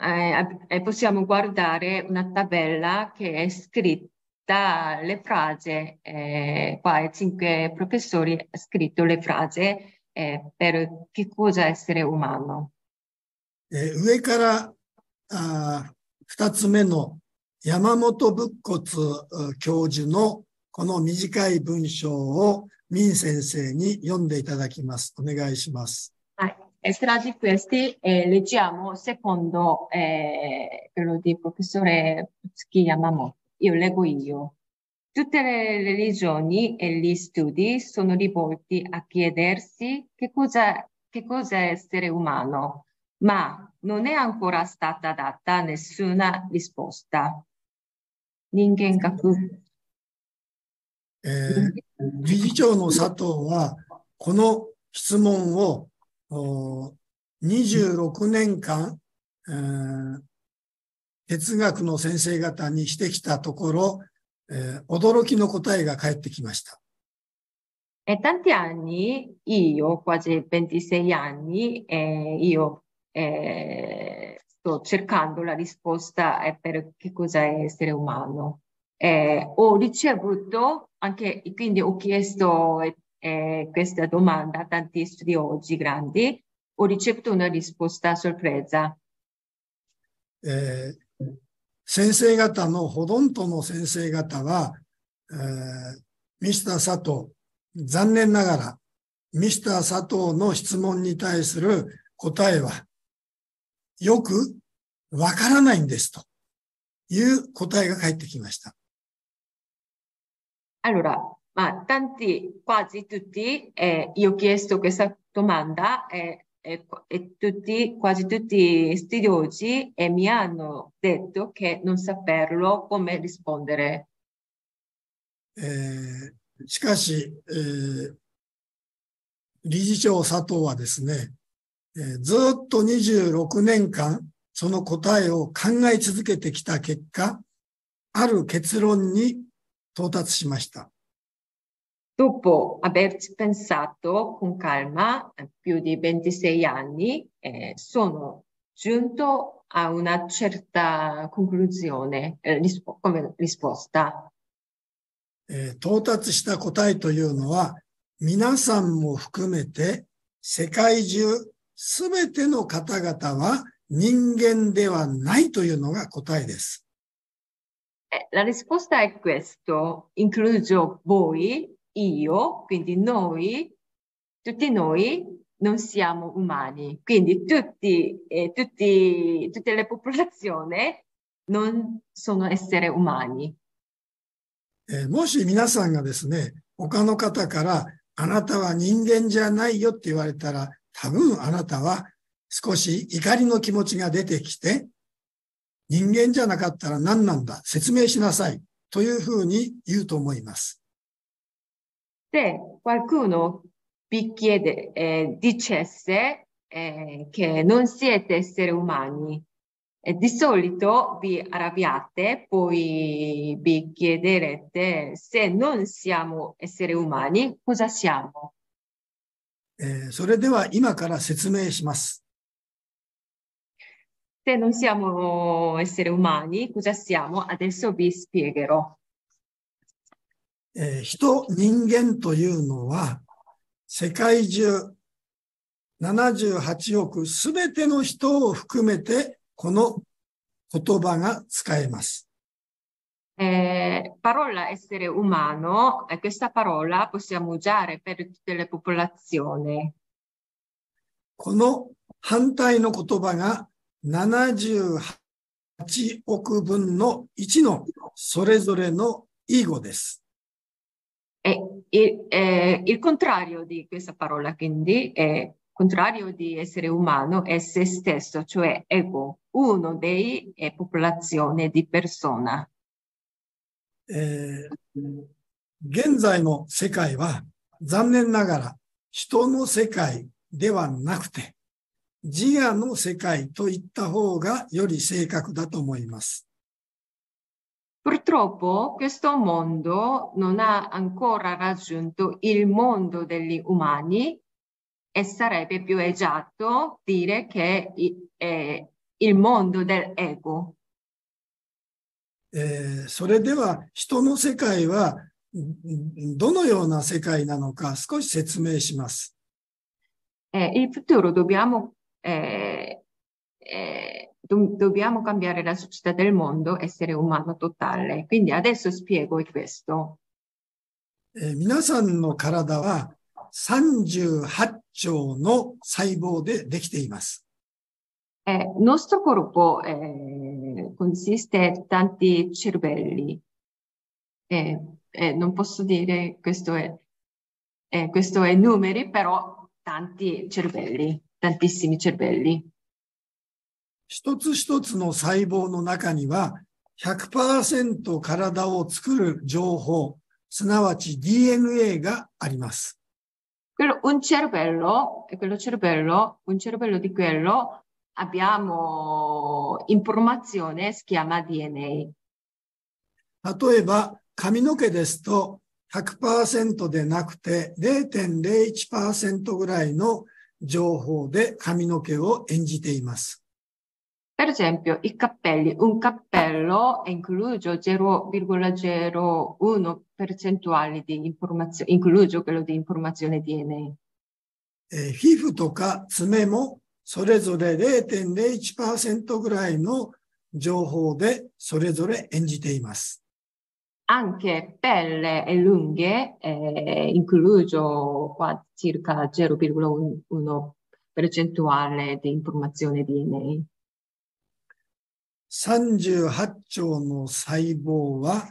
eh, possiamo guardare una tabella che è scritta le frasi, eh, qua i cinque professori hanno scritto le frasi eh, per che cosa essere umano. えー上からあー二つ目の山本仏骨教授のこの短い文章を民先生に読んでいただきます。お願いします。E tra di questi eh, leggiamo secondo eh, quello di professore Tsuki Yamamoto. Io leggo io. Tutte le religioni e gli studi sono rivolti a chiedersi che cosa, che cosa è essere umano, ma non è ancora stata data nessuna risposta. Ningengaku. えー理事長の佐藤は、この質問をお 26年間、えー哲学の先生方にしてきたところ、えー驚きの答えが返ってきました。 E tanti anni, io, quasi 26 anni, eh, io eh, sto cercando la risposta eh, per che cosa è essere umano. Eh, ho ricevuto anche, quindi ho chiesto eh, eh, questa domanda a tanti studiosi grandi, ho ricevuto una risposta a sorpresa. えー先生方のほとんどの先生方は、えーミスター佐藤、残念ながら、ミスター佐藤の質問に対する答えは、よくわからないんですという答えが返ってきました。Allora, ma tanti, quasi tutti, eh, io ho chiesto questa domanda e, e, e tutti, quasi tutti studiosi eh, mi hanno detto che non saperlo come rispondere. えーしかし、えー理事長佐藤はですね、えーずっと26年間、その答えを考え続けてきた結果、ある結論に到達しました。Dopo averci pensato con calma, eh, più di 26 anni, eh, sono giunto a una certa conclusione eh, rispo- come risposta. えー到達した答えというのは、皆さんも含めて、世界中すべての方々は人間ではないというのが答えです。 Eh, La risposta è questo, incluso voi, io, quindi noi, tutti noi non siamo umani, quindi tutti, eh, tutti, tutte le popolazioni non sono esseri umani. えーもし皆さんがですね、他の方から、あなたは人間じゃないよって言われたら、多分あなたは少し怒りの気持ちが出てきて、人間じゃなかったら何なんだ説明しなさいというふうに言うと思います。Se qualcuno vi chiede, eh, dicesse eh, che non siete esseri umani, e di solito vi arrabbiate, poi vi chiederete se non siamo esseri umani, cosa siamo? えー、それでは今から説明します。Se non siamo esseri umani, cosa siamo? Adesso vi spiegherò. えー、人、人間というのは、世界中78億すべての人を含めて、この言葉が使えます。Eh, parola essere umano, eh, questa parola possiamo usare per tutte le popolazioni. この反対の言葉が78億分の1のそれぞれのイゴです。E il, eh, il contrario di questa parola quindi è contrario di essere umano è se stesso, cioè ego, uno dei è popolazione di persona. えー、現在の世界は残念ながら人の世界ではなくて自我の世界と言った方がより正確だと思います。Purtroppo questo mondo non ha ancora raggiunto il mondo degli umani e sarebbe più esatto dire che è il mondo dell'ego. えー、それでは人の世界はどのような世界なのか少し説明します。Eh, il futuro dobbiamo, eh, eh, do, dobbiamo cambiare la società del mondo, essere umano totale. Quindi adesso spiego questo. えー、皆さんの体は38兆の細胞でできています。Eh, il nostro corpo eh, consiste in tanti cervelli. Eh, non posso dire questo è, questo è numeri, però tanti cervelli, tantissimi cervelli. 一つ一つの細胞の中には100%体を作る情報、すなわち DNA があります。Un cervello, e quello cervello, un cervello di quello abbiamo informazione, si chiama DNA. 例えば、髪の毛ですと100%でなくて0.01%ぐらいの情報で髪の毛を演じています。Per esempio, i cappelli, un cappello è incluso 0,01 percentuali di informazione, incluso quello di informazione DNA. えー、皮膚とか爪もそれぞれ0.01%ぐらいの情報でそれぞれ演じています。Anche pelle e lunghe, eh, incluso qua circa 0,1 percentuale di informazione DNA. 38兆の細胞は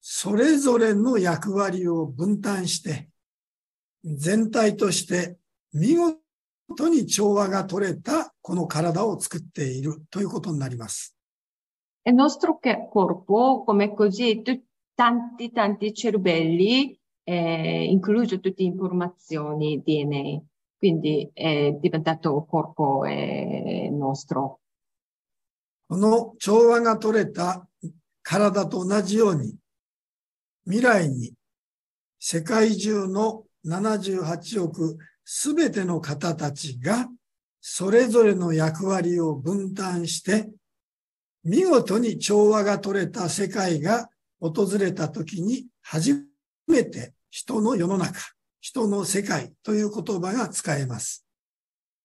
それぞれの役割を分担して全体として見事に調和が取れたこの体を作っているということになります。Il nostro corpo, come così, tanti, tanti cervelli, eh, incluso tutte informazioni DNA. Quindi è diventato corpo eh, nostro. この調和が取れた体と同じように、未来に世界中の78億すべての方たちがそれぞれの役割を分担して見事に調和が取れた世界が訪れた時に初めて人の世の中、人の世界という言葉が使えます。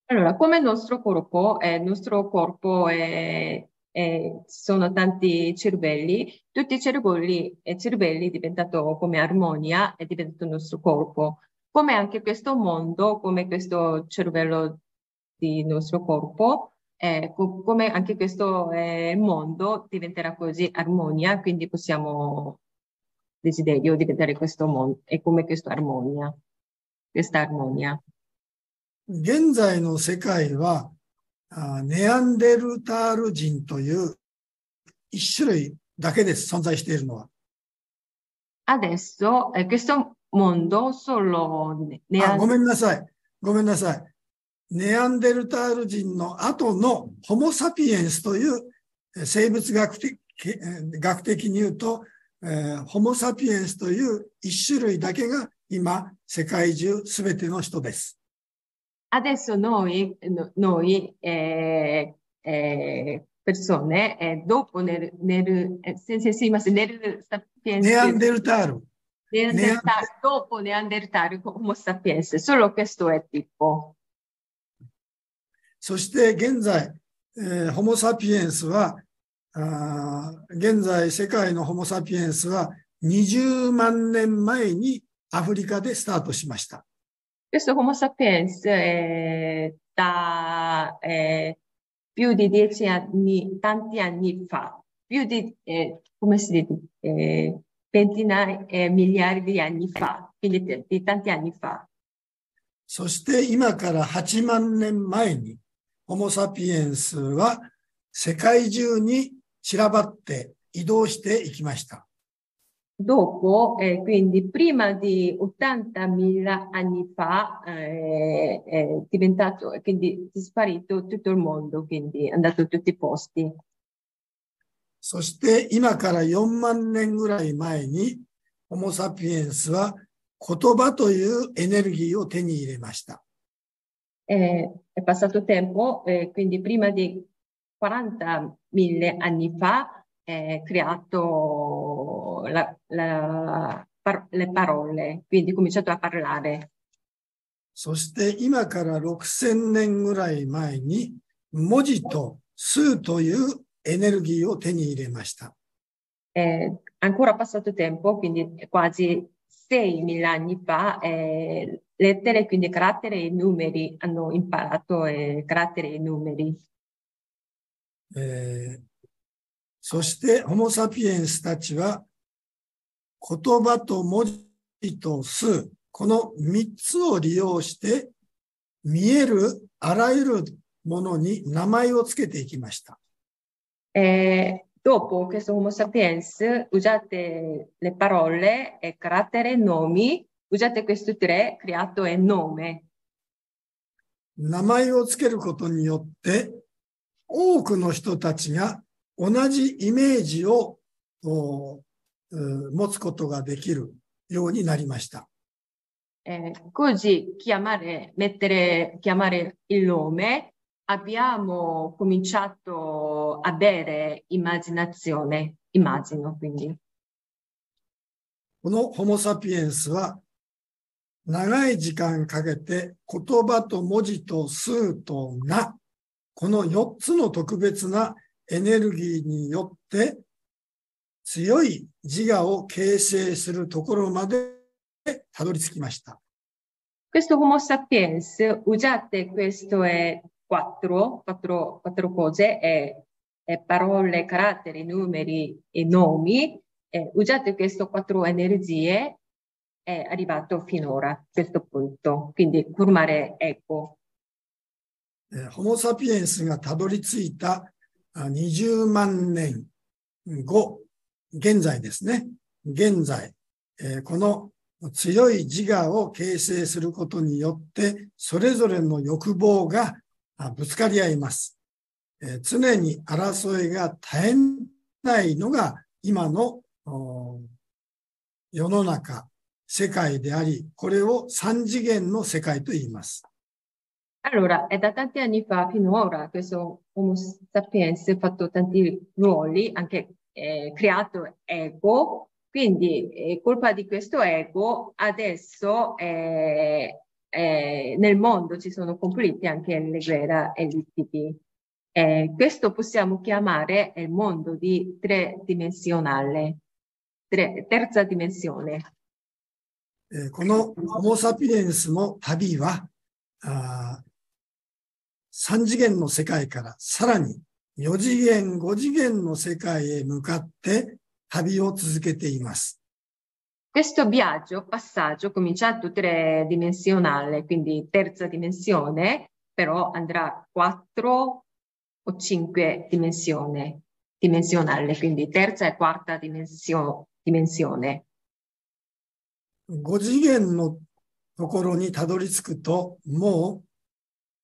Allora, come il nostro corpo, eh, nostro corpo è eh, sono tanti cervelli, tutti i cervelli, e cervelli diventato come armonia, è diventato il nostro corpo. Come anche questo mondo, come questo cervello di nostro corpo, eh, co come anche questo eh, mondo diventerà così armonia, quindi possiamo desiderio diventare questo mondo, è come questa armonia, questa armonia. 現在の世界は あ ネアンデルタール人という一種類だけです、存在しているのは。Adesso eh, questo mondo solo ごめんなさい。ごめんなさい。ネアンデルタール人の後のホモ・サピエンスというえー生物学的えー学的に言うと、えーホモ・サピエンスという一種類だけが今、世界中すべての人です。Adesso noi, no- noi eh, eh, persone, eh, dopo nel, nel, eh, se, se, ma se nel sapiens, ネアンデルタール。Neanderthal- dopo Neanderthal, Homo sapiens, solo questo è tipo. そして現在、えーホモ・サピエンスは、あー現在世界のホモ・サピエンスは20万年前にアフリカでスタートしました。Questo Homo sapiens eh, da eh, più di dieci anni, tanti anni fa, più di, eh, come si dice, eh, ventina eh, miliardi di anni fa, quindi di, di tanti anni fa. そして今から8万年前に、ホモ・サピエンスは世界中に散らばって移動していきました。Dopo, eh, quindi prima di 80.000 anni fa, eh, è diventato, quindi è sparito tutto il mondo, quindi è andato a tutti i posti. そして今から4万年ぐらい前に、ホモ・サピエンスは言葉というエネルギーを手に入れました。 Eh, è passato tempo, eh, quindi prima di 40.000 anni fa, è creato la- la- par- le parole, quindi ha cominciato a parlare. そして今から6000年ぐらい前に文字と数というエネルギーを手に入れました。 Eh, ancora passato tempo, quindi quasi 6.000 anni fa, eh, lettere, quindi caratteri e numeri hanno imparato eh, caratteri e numeri. えーそしてホモ・サピエンスたちは 言葉と文字と数、この3つを利用して見えるあらゆるものに名前をつけていきました。Eh, dopo questo Homo sapiens, usate le parole, eh, carattere e nomi, usate questi tre, creato e nome. 名前をつけることによって多くの人たちが同じイメージを持つことができるようになりました。Eh, così chiamare, mettere, chiamare il nome, abbiamo cominciato a avere immaginazione, immagino quindi. このホモ・サピエンスは長い時間かけて言葉と文字と数と名、この4つの特別なエネルギーによって強い自我を形成するところまでたどり着きました。Questo Homo sapiens, usate queste quattro, quattro, quattro cose, eh, eh, parole, caratteri, numeri e nomi, eh, usate queste quattro energie, è arrivato finora a questo punto. Quindi formare ーホモ・サピエンスがたどり着いたあ20万年後、現在ですね。現在、えーこの強い自我を形成することによって、それぞれの欲望がぶつかり合います。えー常に争いが絶えないのが今の世の中、世界であり、これを三次元の世界と言います。Allora, è da tanti anni fa finora, questo Homo sapiens ha fatto tanti ruoli, anche eh, creato ego, quindi eh, colpa di questo ego adesso eh, eh, nel mondo ci sono conflitti anche le guerre e i tipi. Eh, questo possiamo chiamare il mondo di tre dimensionale, tre, terza dimensione. えーこのホモ・サピエンスの旅は、あー三次元の世界からさらに 4次元、5次元の世界へ向かって旅を続けています。Questo viaggio, passaggio, cominciato tridimensionale, quindi terza dimensione, però andrà 4 o 5 dimensioni, dimensionale, quindi terza e quarta dimensio, dimensione. 5次元のところにたどり着くと、も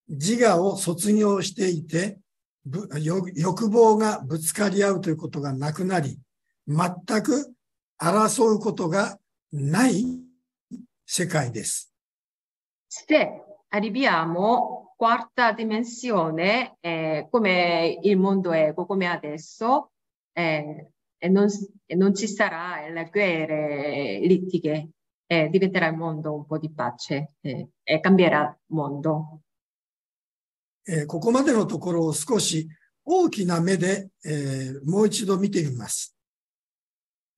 う自我を卒業していて、欲望がぶつかり合うということがなくなり、全く争うことがない世界です。Se arriviamo quarta dimensione, eh, come il mondo ego, come adesso, eh, e, non, non ci sarà le guerre, litighe, eh, diventerà il mondo un po' di pace eh, e cambierà il mondo. えー、ここまでのところを少し大きな目で、えー、もう一度見てみます。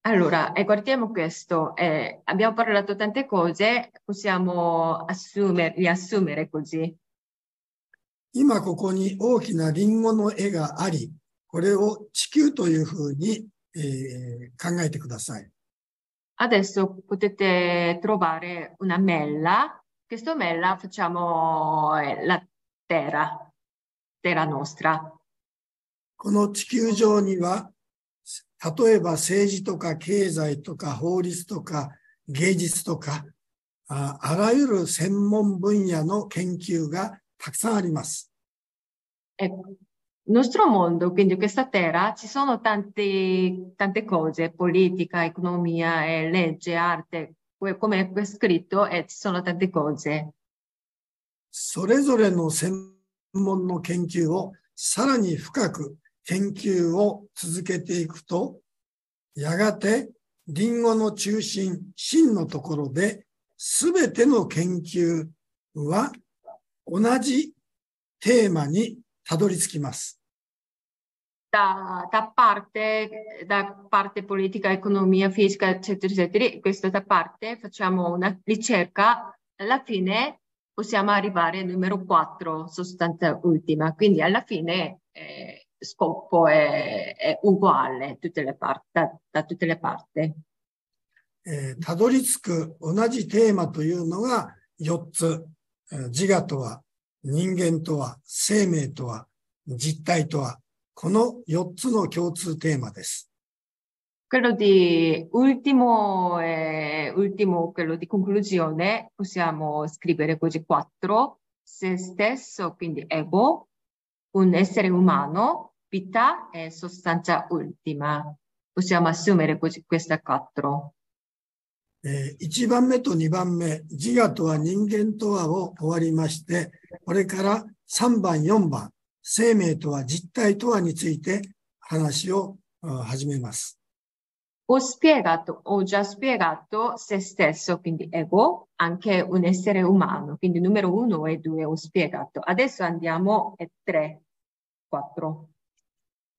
Allora, eh, guardiamo questo. Eh, abbiamo parlato tante cose, possiamo assumere, riassumere così. 今ここに大きなリンゴの絵があり、これを地球というふうに、えー、考えてください。Adesso potete trovare una mela. Questa mela facciamo la terra, terra nostra. この地球上には、例えば政治とか経済とか法律とか芸術とか、ああらゆる専門分野の研究がたくさんあります。nostro mondo, quindi questa terra, ci sono tanti, tante cose, politica, economia, legge, arte, come è scritto, e ci sono tante cose. それぞれの専門の研究をさらに深く研究を続けていくと、やがてリンゴの中心、芯のところで、すべての研究は同じテーマにたどり着きます。Da, da, parte, da parte politica, economia, fisica, eccetera, eccetera, questo da parte facciamo una ricerca, alla fine possiamo arrivare al numero 4, sostanza ultima. Quindi alla fine eh, scopo è, è uguale tutte le parti, da, da tutte le parti. えー、たどり着く同じテーマというのが4つ、自我とは、人間とは、生命とは、実体とは、この4つの共通テーマです。Quello di ultimo, eh, ultimo, quello di conclusione, possiamo scrivere così quattro, se stesso, quindi ego, un essere umano, vita e sostanza ultima. Possiamo assumere così queste quattro. えー、1番目と2番目、自我とは人間とはを終わりまして、これから3番、4番、生命とは実体とはについて話を始めます。Ho spiegato, ho già spiegato se stesso, quindi ego, anche un essere umano, quindi numero uno e due ho spiegato. Adesso andiamo a tre, quattro.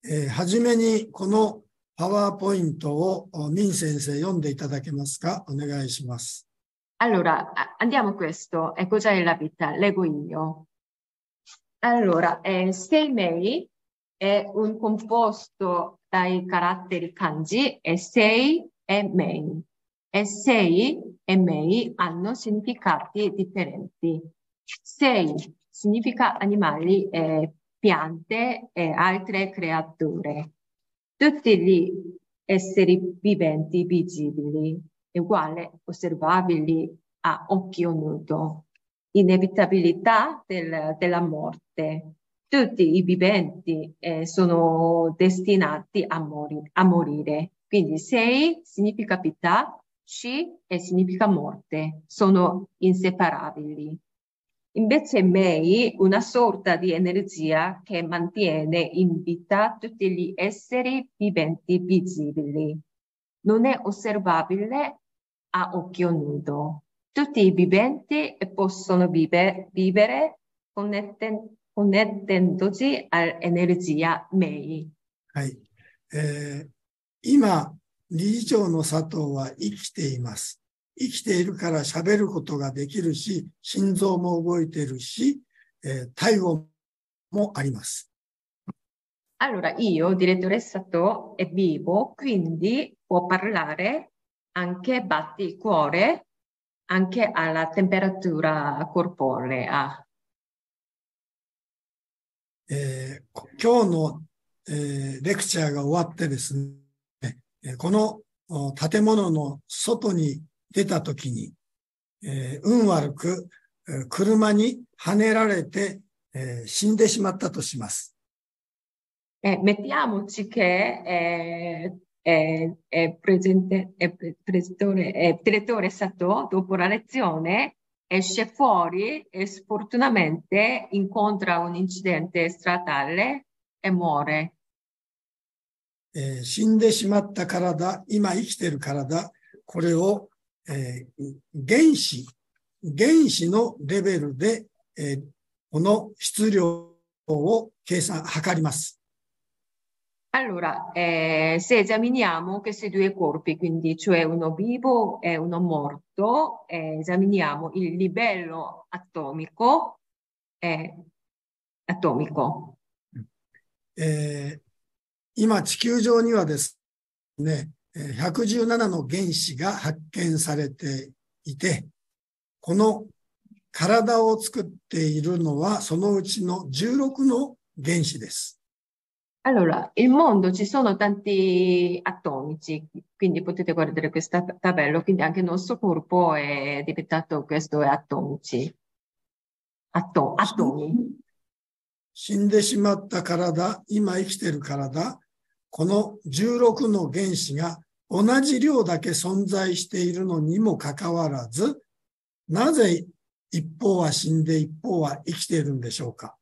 えー、はじめにこのパワーポイントをミン先生読んでいただけますかお願いします。Allora, andiamo a questo. E cos'è la vita? Leggo io. Allora, eh, Seimei è un composto dai caratteri kanji e sei e mei. E sei e mei hanno significati differenti. Sei significa animali, eh, piante e altre creature. Tutti gli esseri viventi visibili, uguali, osservabili a occhio nudo. Inevitabilità del, della morte, tutti i viventi eh, sono destinati a, mori a, morire. Quindi sei significa vita, ci significa morte, sono inseparabili. Invece Mei, una sorta di energia che mantiene in vita tutti gli esseri viventi visibili. Non è osservabile a occhio nudo. Tutti i viventi possono vive, vivere connettendo 骨伝土地エネルギーや名。はい。えー、今、理事長の佐藤は生きています。生きているから喋ることができるし、心臓も動いているし、えー、体温もあります。Allora, io, direttore Sato, è vivo, quindi può parlare, anche batti il cuore, anche alla temperatura corporea. えー、今日の、えー、レクチャーが終わってですね、この建物の外に出たときに、えー、運悪く車にはねられて、えー、死んでしまったとします。えティアモチ、プレゼント、プレゼン、プレゼンテ、プレゼンテ、プレゼンテ、レゼンテ、プレ、レゼンテ、プレ、esce fuori e sfortunatamente incontra un incidente stradale e muore. えー、死んでしまった体、今生きている体、これを、えー、原子、原子のレベルで、えー、この質量を計算、測ります。Allora, eh, se esaminiamo questi due corpi, quindi cioè uno vivo e uno morto, eh, esaminiamo il livello atomico Eh, atomico. えー、今地球上にはですね、117の原子が発見されていて、この体を作っているのはそのうちの16の原子です。Allora, il mondo ci sono tanti atomici, quindi potete guardare questa tabella, quindi anche il nostro corpo è diventato questo è atomici. Atom, atomi. 死んでしまった体、今生きている体、この16の原子が同じ量だけ存在しているのにもかかわらず、なぜ一方は死んで一方は生きているんでしょうか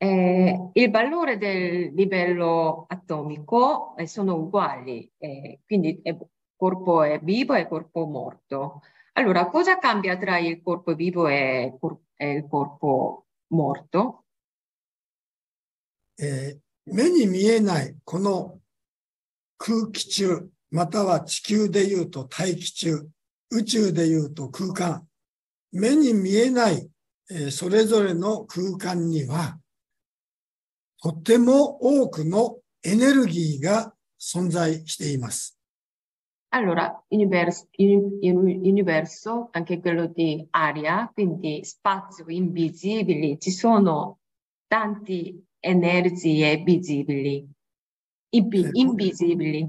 Eh, il valore del livello atomico eh, sono uguali, eh, quindi il corpo è vivo e il corpo morto. Allora, cosa cambia tra il corpo vivo e, cor e il corpo morto? えー、目に見えないこの空気中、または地球でいうと大気中、宇宙でいうと空間、目に見えない、えー、それぞれの空間には、とても多くのエネルギーが存在しています。Allora, universo, universo, anche quello di aria, quindi spazio invisibili, ci sono tanti energie visibili, invisibili.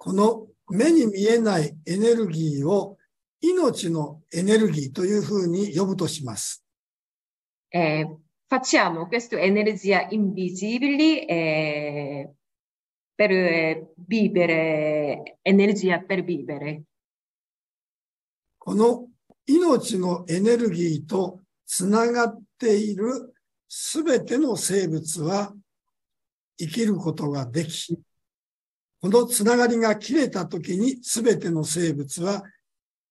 この目に見えないエネルギーを命のエネルギーというふうに呼ぶとします。えー facciamo questa energia invisibile eh, per eh, vivere, energia per vivere. この命のエネルギーとつながっているすべての生物は生きることができ、このつながりが切れたときにすべての生物は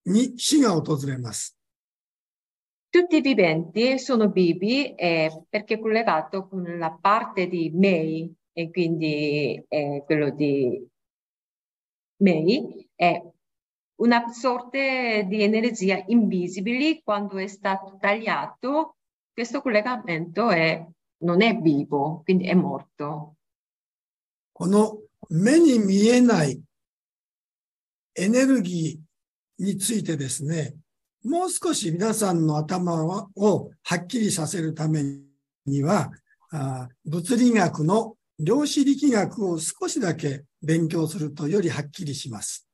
に死が訪れます。Tutti i viventi sono vivi eh, perché è collegato con la parte di Mei e quindi eh, quello di Mei è una sorta di energia invisibile quando è stato tagliato questo collegamento è, non è vivo, quindi è morto. この目に見えないエネルギーについてですね、 もう少し皆さんの頭をはっきりさせるためには、あ物理学の量子力学を少しだけ勉強するとよりはっきりします。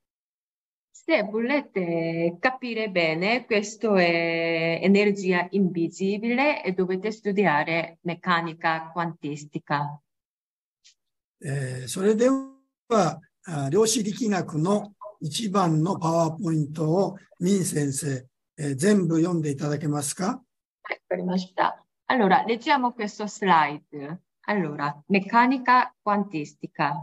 Se volete capire bene, questo è energia invisibile e dovete studiare meccanica quantistica. えー、それでは、量子力学の一番のパワーポイントをミン先生、えー、全部読んでいただけますかはい、わかりました。Allora, leggiamo questo slide. Allora, meccanica quantistica.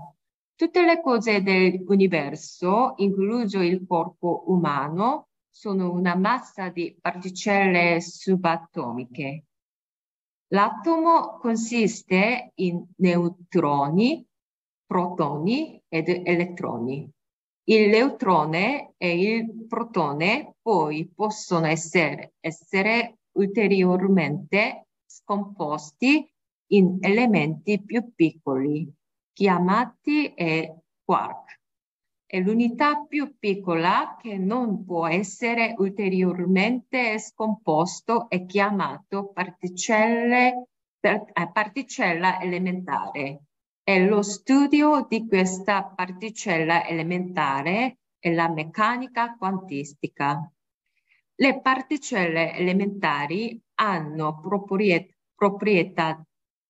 Tutte le cose dell'universo, incluso il corpo umano, sono una massa di particelle subatomiche. L'atomo consiste in neutroni, protoni ed elettroni. Il neutrone e il protone poi possono essere, essere ulteriormente scomposti in elementi più piccoli, chiamati quark. È l'unità più piccola che non può essere ulteriormente scomposto e chiamato particelle particella elementare. E lo studio di questa particella elementare è la meccanica quantistica. Le particelle elementari hanno proprietà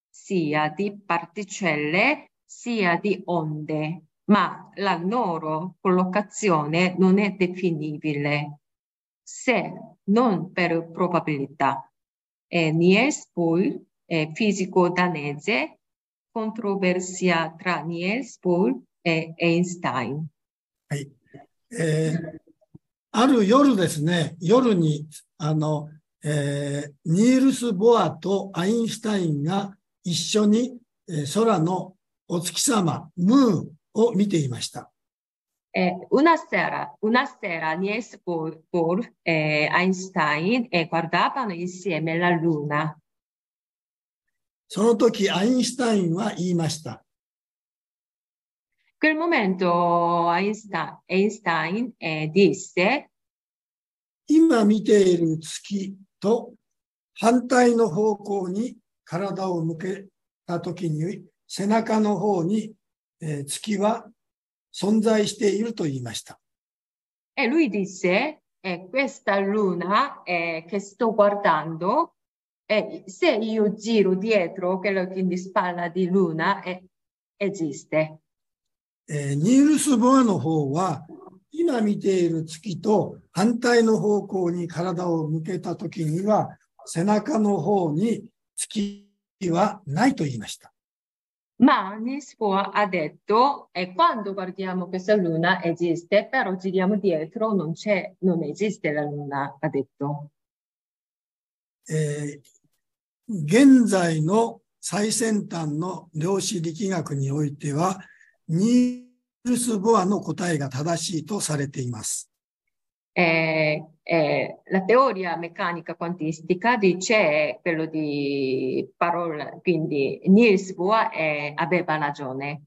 sia di particelle sia di onde, ma la loro collocazione non è definibile se non per probabilità. E Niels Bohr, fisico danese, controversia tra Niels Bohr e Einstein. Eh, ある夜ですね、夜に、あの、えー、ニールス・ボアとアインシュタインが一緒に、えー、空のお月様、ムーンを見ていました。Eh, una sera, una sera Niels Bohr e Einstein eh, guardavano insieme la luna. その時、アインシュタインは言いました。quel momento Einstein eh, disse 今見ている月と反対の方向に体を向けたときに背中の方に、えー、月は存在していると言いました。E lui disse, eh, questa luna eh, che sto guardando, eh, se io giro dietro, quello che di spalla di luna, eh, esiste. えー、ニールス・ボアの方は、今見ている月と反対の方向に体を向けたときには、背中の方に月はないと言いました。Ma Nispo ha detto, e quando guardiamo questa luna esiste, però giriamo dietro, non c'è, non esiste la luna, ha detto. えー、現在の最先端の量子力学においては、ニールス・ボアの答えが正しいとされています。Eh, eh, la teoria meccanica quantistica dice quello di parola, quindi Niels Bohr eh, aveva ragione.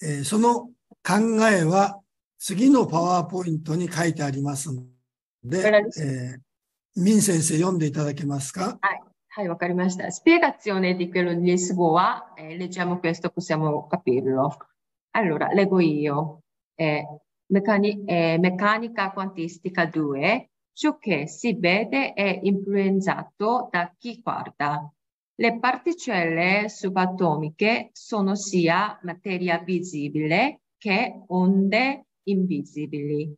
えー、その考えは次のパワーポイントに書いてありますので、えー、ミン先生読んでいただけますかはい。はい、わかりました。Spiegazione di quello di Lisboa, eh, leggiamo questo, possiamo capirlo. Allora, leggo io. Eh, meccani eh, meccanica quantistica 2, ciò che si vede è influenzato da chi guarda. Le particelle subatomiche sono sia materia visibile che onde invisibili.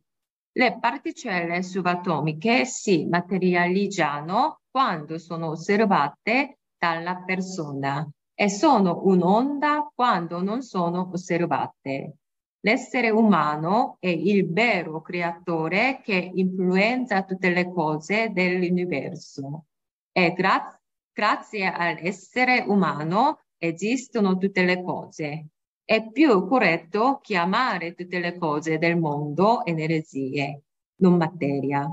Le particelle subatomiche si materializzano quando sono osservate dalla persona e sono un'onda quando non sono osservate. L'essere umano è il vero creatore che influenza tutte le cose dell'universo e gra grazie all'essere umano esistono tutte le cose. È più corretto chiamare tutte le cose del mondo energie, non materia.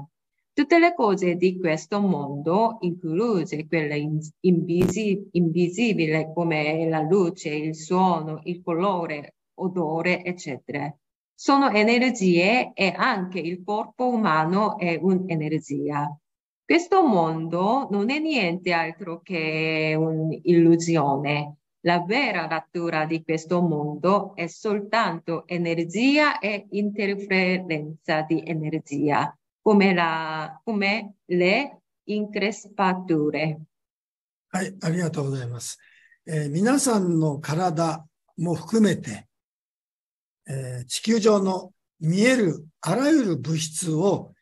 Tutte le cose di questo mondo, incluse quelle invisi invisibili come la luce, il suono, il colore, odore, eccetera, sono energie e anche il corpo umano è un'energia. Questo mondo non è niente altro che un'illusione la vera natura di questo mondo è soltanto energia e interferenza di energia, come, la, come le increspature. はい、ありがとうございます。えー、皆さんの体も含めて、えー、地球上の見えるあらゆる物質を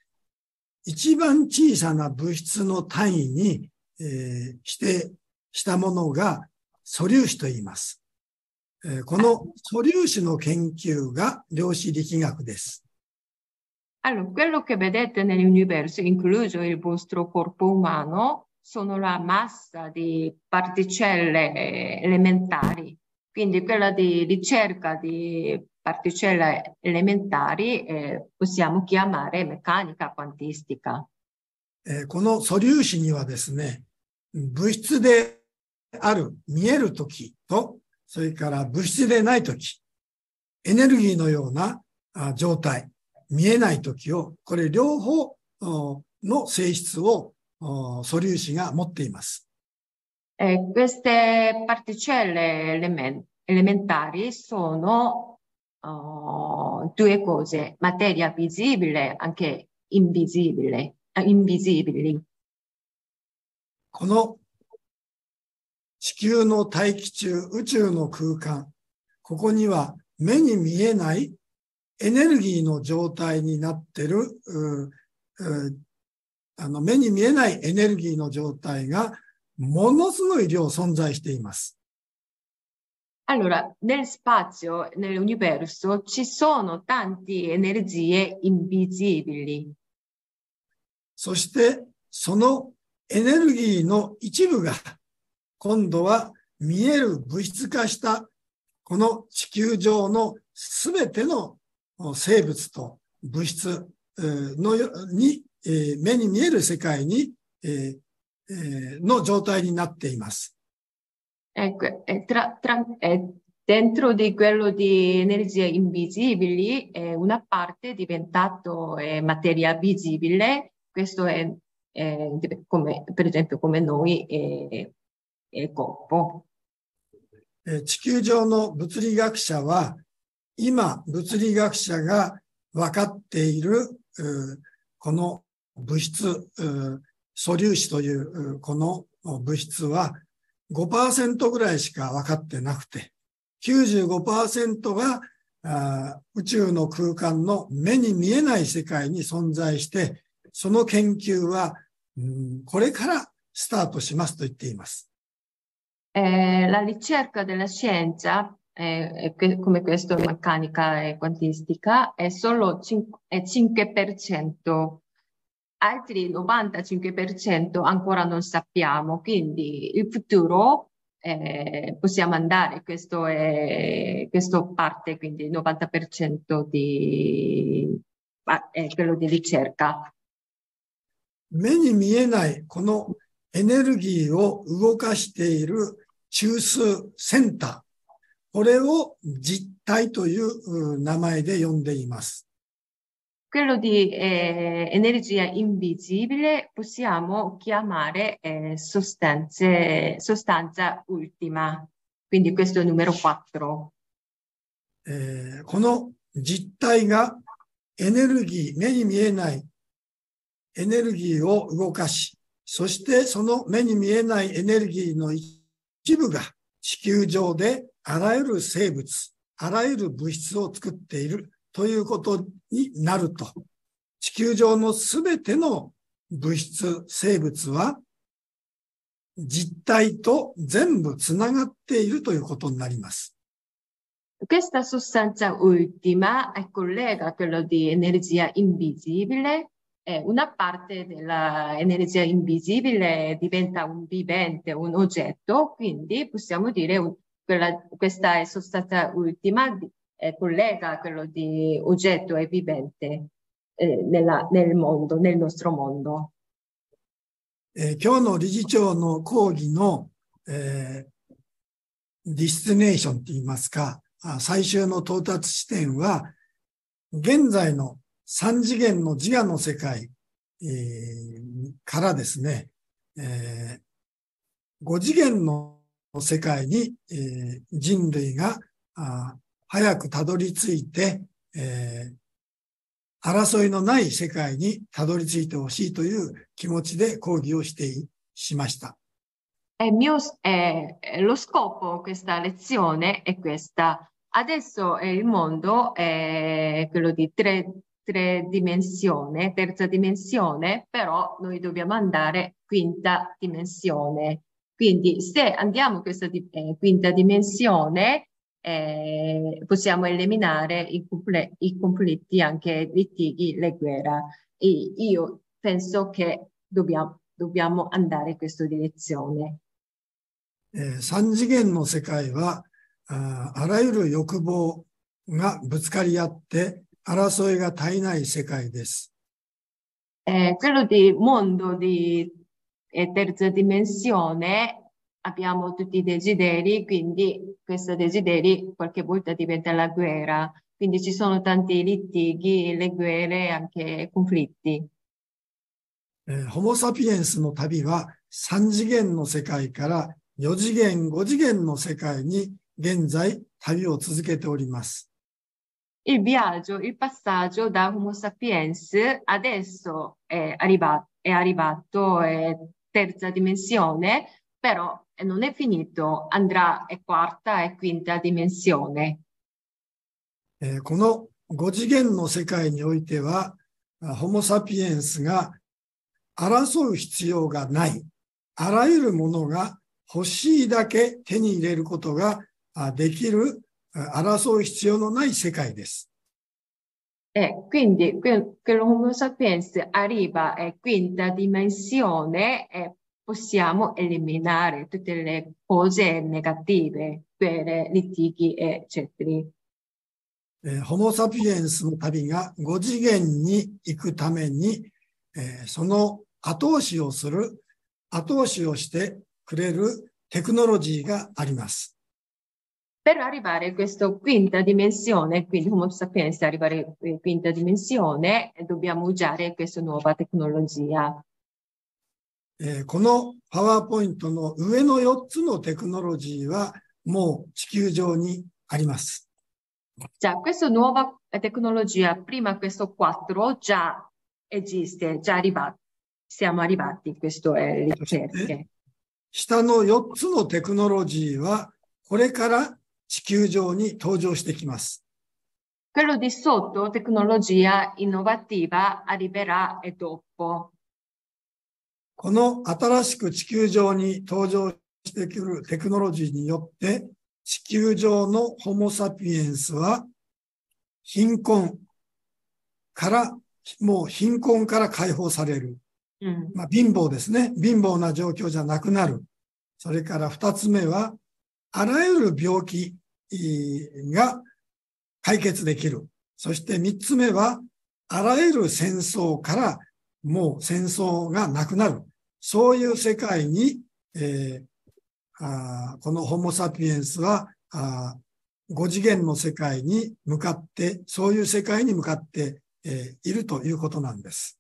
一番小さな物質の単位に、えー、してしたものが素粒子と言います。この素粒子の研究が量子力学です。Allora, quello che vedete nell'universo, incluso il vostro corpo umano, sono la massa di particelle elementari. Quindi quella di ricerca di particelle elementari eh, possiamo chiamare meccanica quantistica. えー、この素粒子にはですね、物質である、見えるときと、それから物質でないとき、エネルギーのような状態、見えないときを、これ両方の性質を素粒子が持っています。Eh, queste particelle elemen- elementari sono uh, due cose, materia visibile, anche invisibile, eh, invisibili. この地球の大気中、宇宙の空間、ここには目に見えないエネルギーの状態になってる、あの目に見えないエネルギーの状態がものすごい量存在しています。Allora, nel spazio, nell'universo, ci sono tante energie invisibili. そして、そのエネルギーの一部が、今度は見える物質化した、この地球上のすべての生物と物質のに、目に見える世界に、の状態になっています。Ecco, tra- tra- e dentro di quello di energie invisibili, eh, una parte è diventato eh, materia visibile, questo è eh, come, per esempio come noi eh, 地球上の物理学者は、今、物理学者が分かっている、この物質、素粒子というこの物質は5%ぐらいしか分かってなくて、95%があ宇宙の空間の目に見えない世界に存在して、その研究は、うんこれからスタートしますと言っています。Eh, la ricerca della scienza, eh, è que- come questo meccanica e quantistica, è solo cin- è 5%, altri 95% ancora non sappiamo, quindi il futuro eh, possiamo andare, questo è questo parte, quindi il 90% di, ah, è quello di ricerca. 目に見えないこのエネルギーを動かしている 中枢センター。これを実体というう名前で呼んでいます。Quello di eh, energia invisibile possiamo chiamare eh, sostanze, sostanza ultima, quindi questo è il numero 4. えーこの実体がエネルギー、目に見えないエネルギーを動かし、そしてその目に見えないエネルギーの一部が地球上であらゆる生物、あらゆる物質を作っているということになると、地球上のすべての物質、生物は実体と全部つながっているということになります。Questa sostanza ultima eh, collega quello di energia invisibile e una parte dell'energia invisibile diventa un vivente, un oggetto, quindi possiamo dire un- quella, questa è sostanza ultima di- eh, collega quello di oggetto e vivente eh, nella- nel mondo, nel nostro mondo. えー今日の理事長の講義の、えーディスティネーションと言いますか、あ最終の到達地点は、現在の 三次元の自我の世界、えーからですね、えー5次元の世界に、えー人類があ早くたどり着いて、えー争いのない世界にたどり着いてほしいという気持ちで講義をしてしました。E il mio, eh, lo scopo di questa lezione è questa. Adesso eh, il mondo è quello di tre, tre dimensioni, terza dimensione, però noi dobbiamo andare quinta dimensione. Quindi se andiamo in questa di- eh, quinta dimensione, eh, possiamo eliminare i, comple- i conflitti, anche i litighi, le guerre. E io penso che dobbiamo, dobbiamo andare in questa direzione. えー三次元の世界はあーあらゆる欲望がぶつかり合って 争いが絶えない世界です。Eh, quello di mondo di eh, terza dimensione abbiamo tutti i desideri, quindi questi desideri qualche volta diventa la guerra, quindi ci sono tanti litighi, le guerre, anche conflitti. えーホモ・サピエンスの旅は三次元の世界から4次元、5次元の世界に現在旅を続けております。Il viaggio, il passaggio da Homo sapiens adesso è arrivato, è arrivato è terza dimensione, però non è finito, andrà è quarta e quinta dimensione. えー、この5次元の世界においては、ホモ・サピエンスが争う必要がない。あらゆるものが欲しいだけ手に入れることができる、争う必要のない世界です。E quindi quello Homo sapiens arriva a quinta dimensione e possiamo eliminare tutte le cose negative, guerre, litighi, eccetera. えー、ホモ・サピエンスの旅が5次元に行くために、えー、その後押しをする、後押しをしてくれるテクノロジーがあります。Per arrivare a questa quinta dimensione, quindi Homo sapiens arrivare a quinta dimensione, dobbiamo usare questa nuova tecnologia. えー、このパワーポイントの上の4つのテクノロジーはもう地球上にあります。Già, questa nuova tecnologia, prima questo 4 già esiste, già arrivato. Siamo arrivati, questo è le ricerche. 下の4つのテクノロジーはこれから 地球上に登場してきます。Quello di sotto, tecnologia innovativa, arriverà e dopo. この新しく地球上に登場してくるテクノロジーによって、地球上のホモ・サピエンスは貧困から、もう貧困から解放される。うん、まあ、貧乏ですね。貧乏な状況じゃなくなる。それから二つ目は、あらゆる病気が解決できる。そして三つ目は、あらゆる戦争からもう戦争がなくなる。そういう世界に、えー、あこのホモ・サピエンスはあ5次元の世界に向かって、そういう世界に向かって、えー、いるということなんです。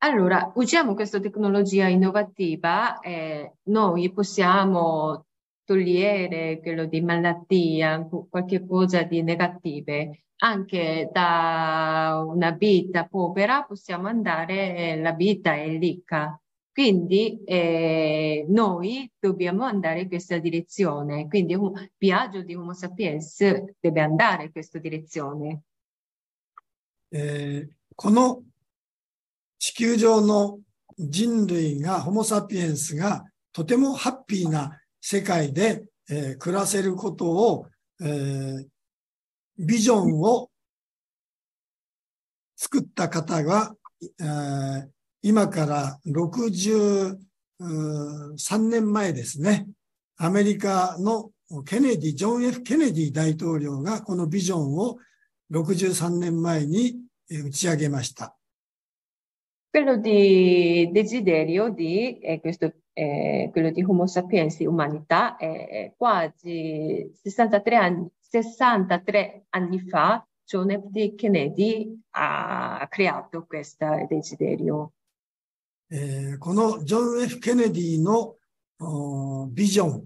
Allora, usiamo questa tecnologia innovativa, e noi possiamo togliere quello di malattia, qualche cosa di negative. Anche da una vita povera possiamo andare, la vita è ricca. Quindi eh, noi dobbiamo andare in questa direzione. Quindi un viaggio di Homo sapiens deve andare in questa direzione. えー、この地球上の人類が、ホモ・サピエンスがとてもハッピーな 世界で、えー、暮らせることを、えー、ビジョンを作った方が、えー、今から63年前ですね、アメリカのケネディ、ジョン・ F・ ケネディ大統領がこのビジョンを63年前に打ち上げました。Quello di desiderio di, eh, questo eh, quello di Homo sapiens umanità, eh, quasi 63 anni, 63 anni fa John F. Kennedy ha creato questo desiderio. えー、このジョン・ F・ ケネディのビジョン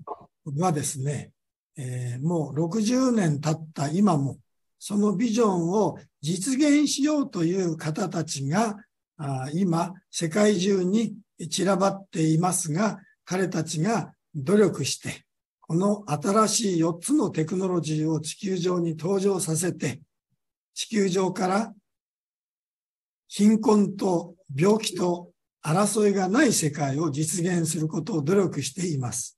はですね、えー、もう60年経った今も、そのビジョンを実現しようという方たちが、あ今、世界中に散らばっていますが、彼たちが努力して、この新しい4つのテクノロジーを地球上に登場させて、地球上から貧困と病気と争いがない世界を実現することを努力しています。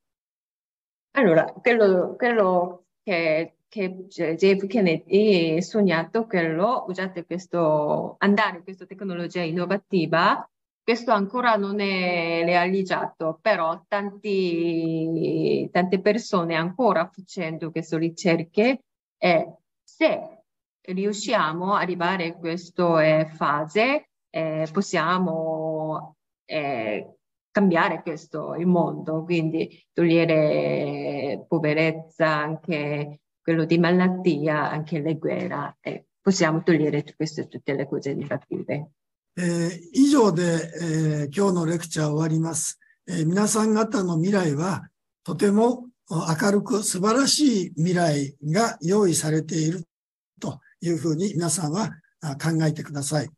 Allora, quello, quello che, che JF Kennedy ha sognato, quello, usate questo, andare questa tecnologia innovativa Questo ancora non è realizzato, però tanti, tante persone ancora facendo queste ricerche e se riusciamo ad arrivare a questa eh, fase eh, possiamo eh, cambiare questo il mondo, quindi togliere poverezza, anche quello di malattia, anche le guerre, e possiamo togliere queste, tutte le cose negative. えー、以上で、えー、今日のレクチャー終わります、えー、皆さん方の未来はとても明るく素晴らしい未来が用意されているというふうに皆さんは考えてください。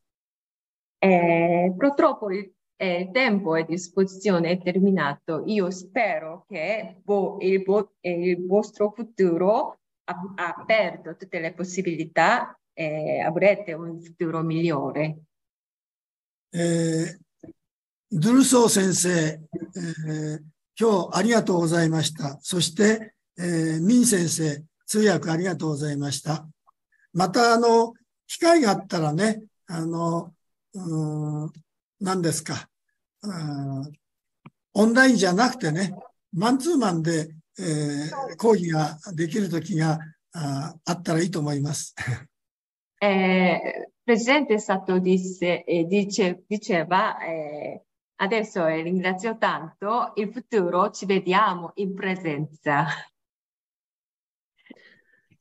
Eh, purtroppo il, eh, il tempo a disposizione è terminato. Io spero che vo, il, vo, il vostro futuro ha, ha aperto tutte le possibilità e avrete un futuro migliore. えー、ドゥルソー先生、えー、今日ありがとうございました。そして、えー、ミン先生、通訳ありがとうございました。また、あの、機会があったらね、あの、うん何ですか、オンラインじゃなくてね、マンツーマンで、えー、講義ができるときがああったらいいと思います。Eh, Presidente Sato disse, eh, dice, diceva, eh, adesso eh, ringrazio tanto, il futuro ci vediamo in presenza.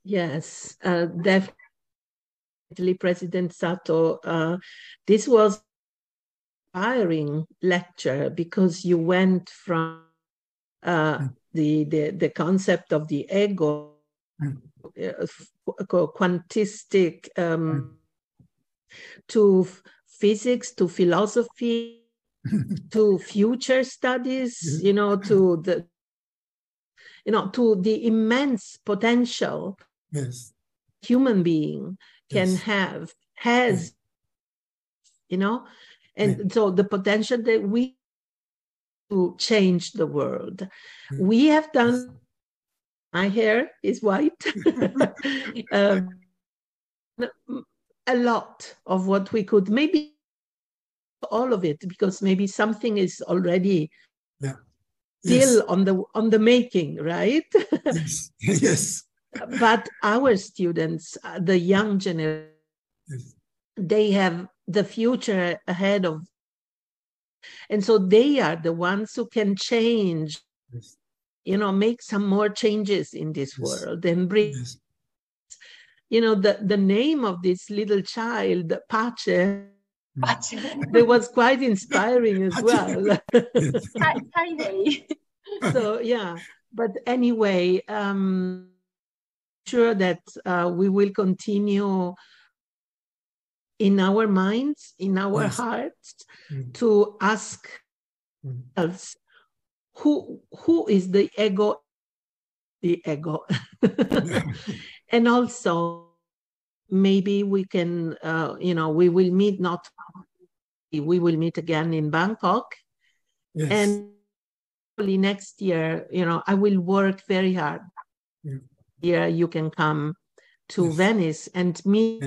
Yes, uh, definitely. President Sato, uh, this was inspiring lecture because you went from uh, mm. the, the the concept of the ego, quantistic, um, mm. to physics, to philosophy, [LAUGHS] to future studies. You know, to the you know to the immense potential yes. human being can yes. have has you know and so the potential that we to change the world mm. we have done my hair is white [LAUGHS] um, a lot of what we could maybe all of it because maybe something is already yeah. still yes. on the on the making right [LAUGHS] yes [LAUGHS] yes but our students, uh, the young generation, yes. they have the future ahead of, and so they are the ones who can change, yes. You know, make some more changes in this yes. world and bring. You know, the, the name of this little child, Pace, mm. Pace. it was quite inspiring as well. [LAUGHS] so yeah, but anyway, um, sure that uh, we will continue in our minds, in our yes. hearts, mm. to ask mm. us who who is the ego, the ego, [LAUGHS] and also maybe we can, uh, you know, we will meet not we will meet again in Bangkok, yes. and next year, you know, I will work very hard. Yeah year you can come to yes. Venice and meet.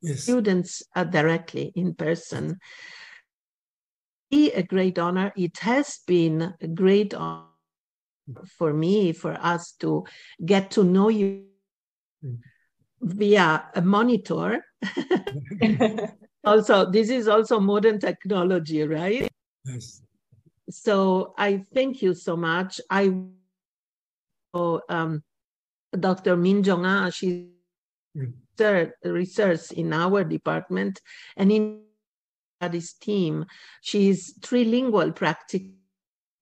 Yes. students uh, directly in person. Be a great honor. It has been a great honor for me, for us to get to know you mm. via a monitor. [LAUGHS] also, this is also modern technology, right? Yes. So I thank you so much. I um, Dr. Min Jong Ah, she mm. research in our department and in this team. She's trilingual practically.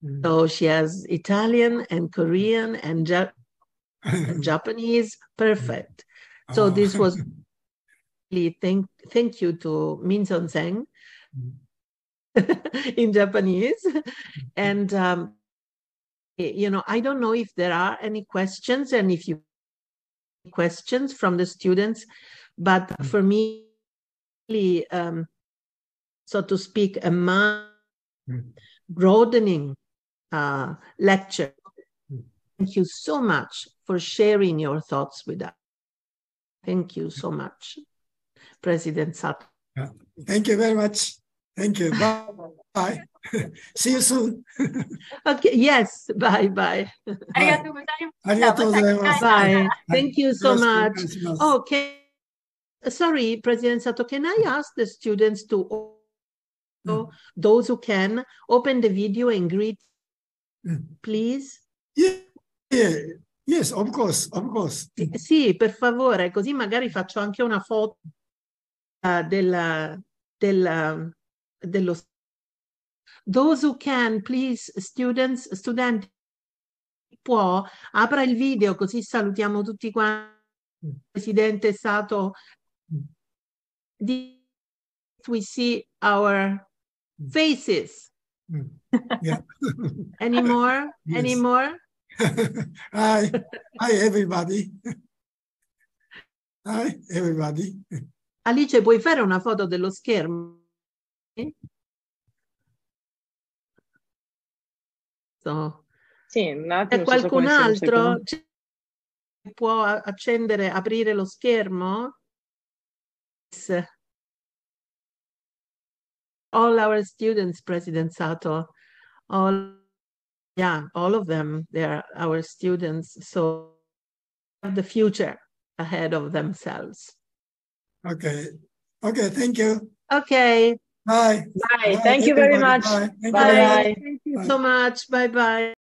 Mm. So she has Italian and Korean and, ja- [LAUGHS] and Japanese. Perfect. Mm. So oh. this was [LAUGHS] really thank thank you to Min Son Seng mm. [LAUGHS] in Japanese. Mm. And um, you know, I don't know if there are any questions and if you questions from the students, but mm. for me, um, so to speak, a mind mm. broadening uh, lecture. Mm. Thank you so much for sharing your thoughts with us. Thank you so much, President Sato. Yeah. Thank you very much. Thank you. [LAUGHS] Bye. Bye. [LAUGHS] See you soon. [LAUGHS] okay. Yes. Bye. Bye. Bye. Thank you so much. Okay. Sorry, President Sato, can I ask the students to, mm. those who can, open the video and greet, mm. please? Yeah. yeah. Yes, of course, of course. Sì, per favore, così magari faccio anche una foto della, della, dello those who can please students student può, apra il video così salutiamo tutti quanti. Mm. Presidente Sato, Mm. we see our. Faces. Mm. Yeah. [LAUGHS] Anymore? [LAUGHS] Yes. Anymore? [LAUGHS] hi, hi everybody. Hi everybody. Alice, puoi fare una foto dello schermo? So. Sì, un C'è attimo. sto qualcun altro? C'è- Può accendere, aprire lo schermo? Yes. All our students, President Sato, all, yeah, all of them, they are our students, so have the future ahead of themselves. Okay. Okay, thank you. Okay, Bye. Bye. Thank you very much. Bye. Thank you Bye bye. thank you Bye. so much. Bye bye.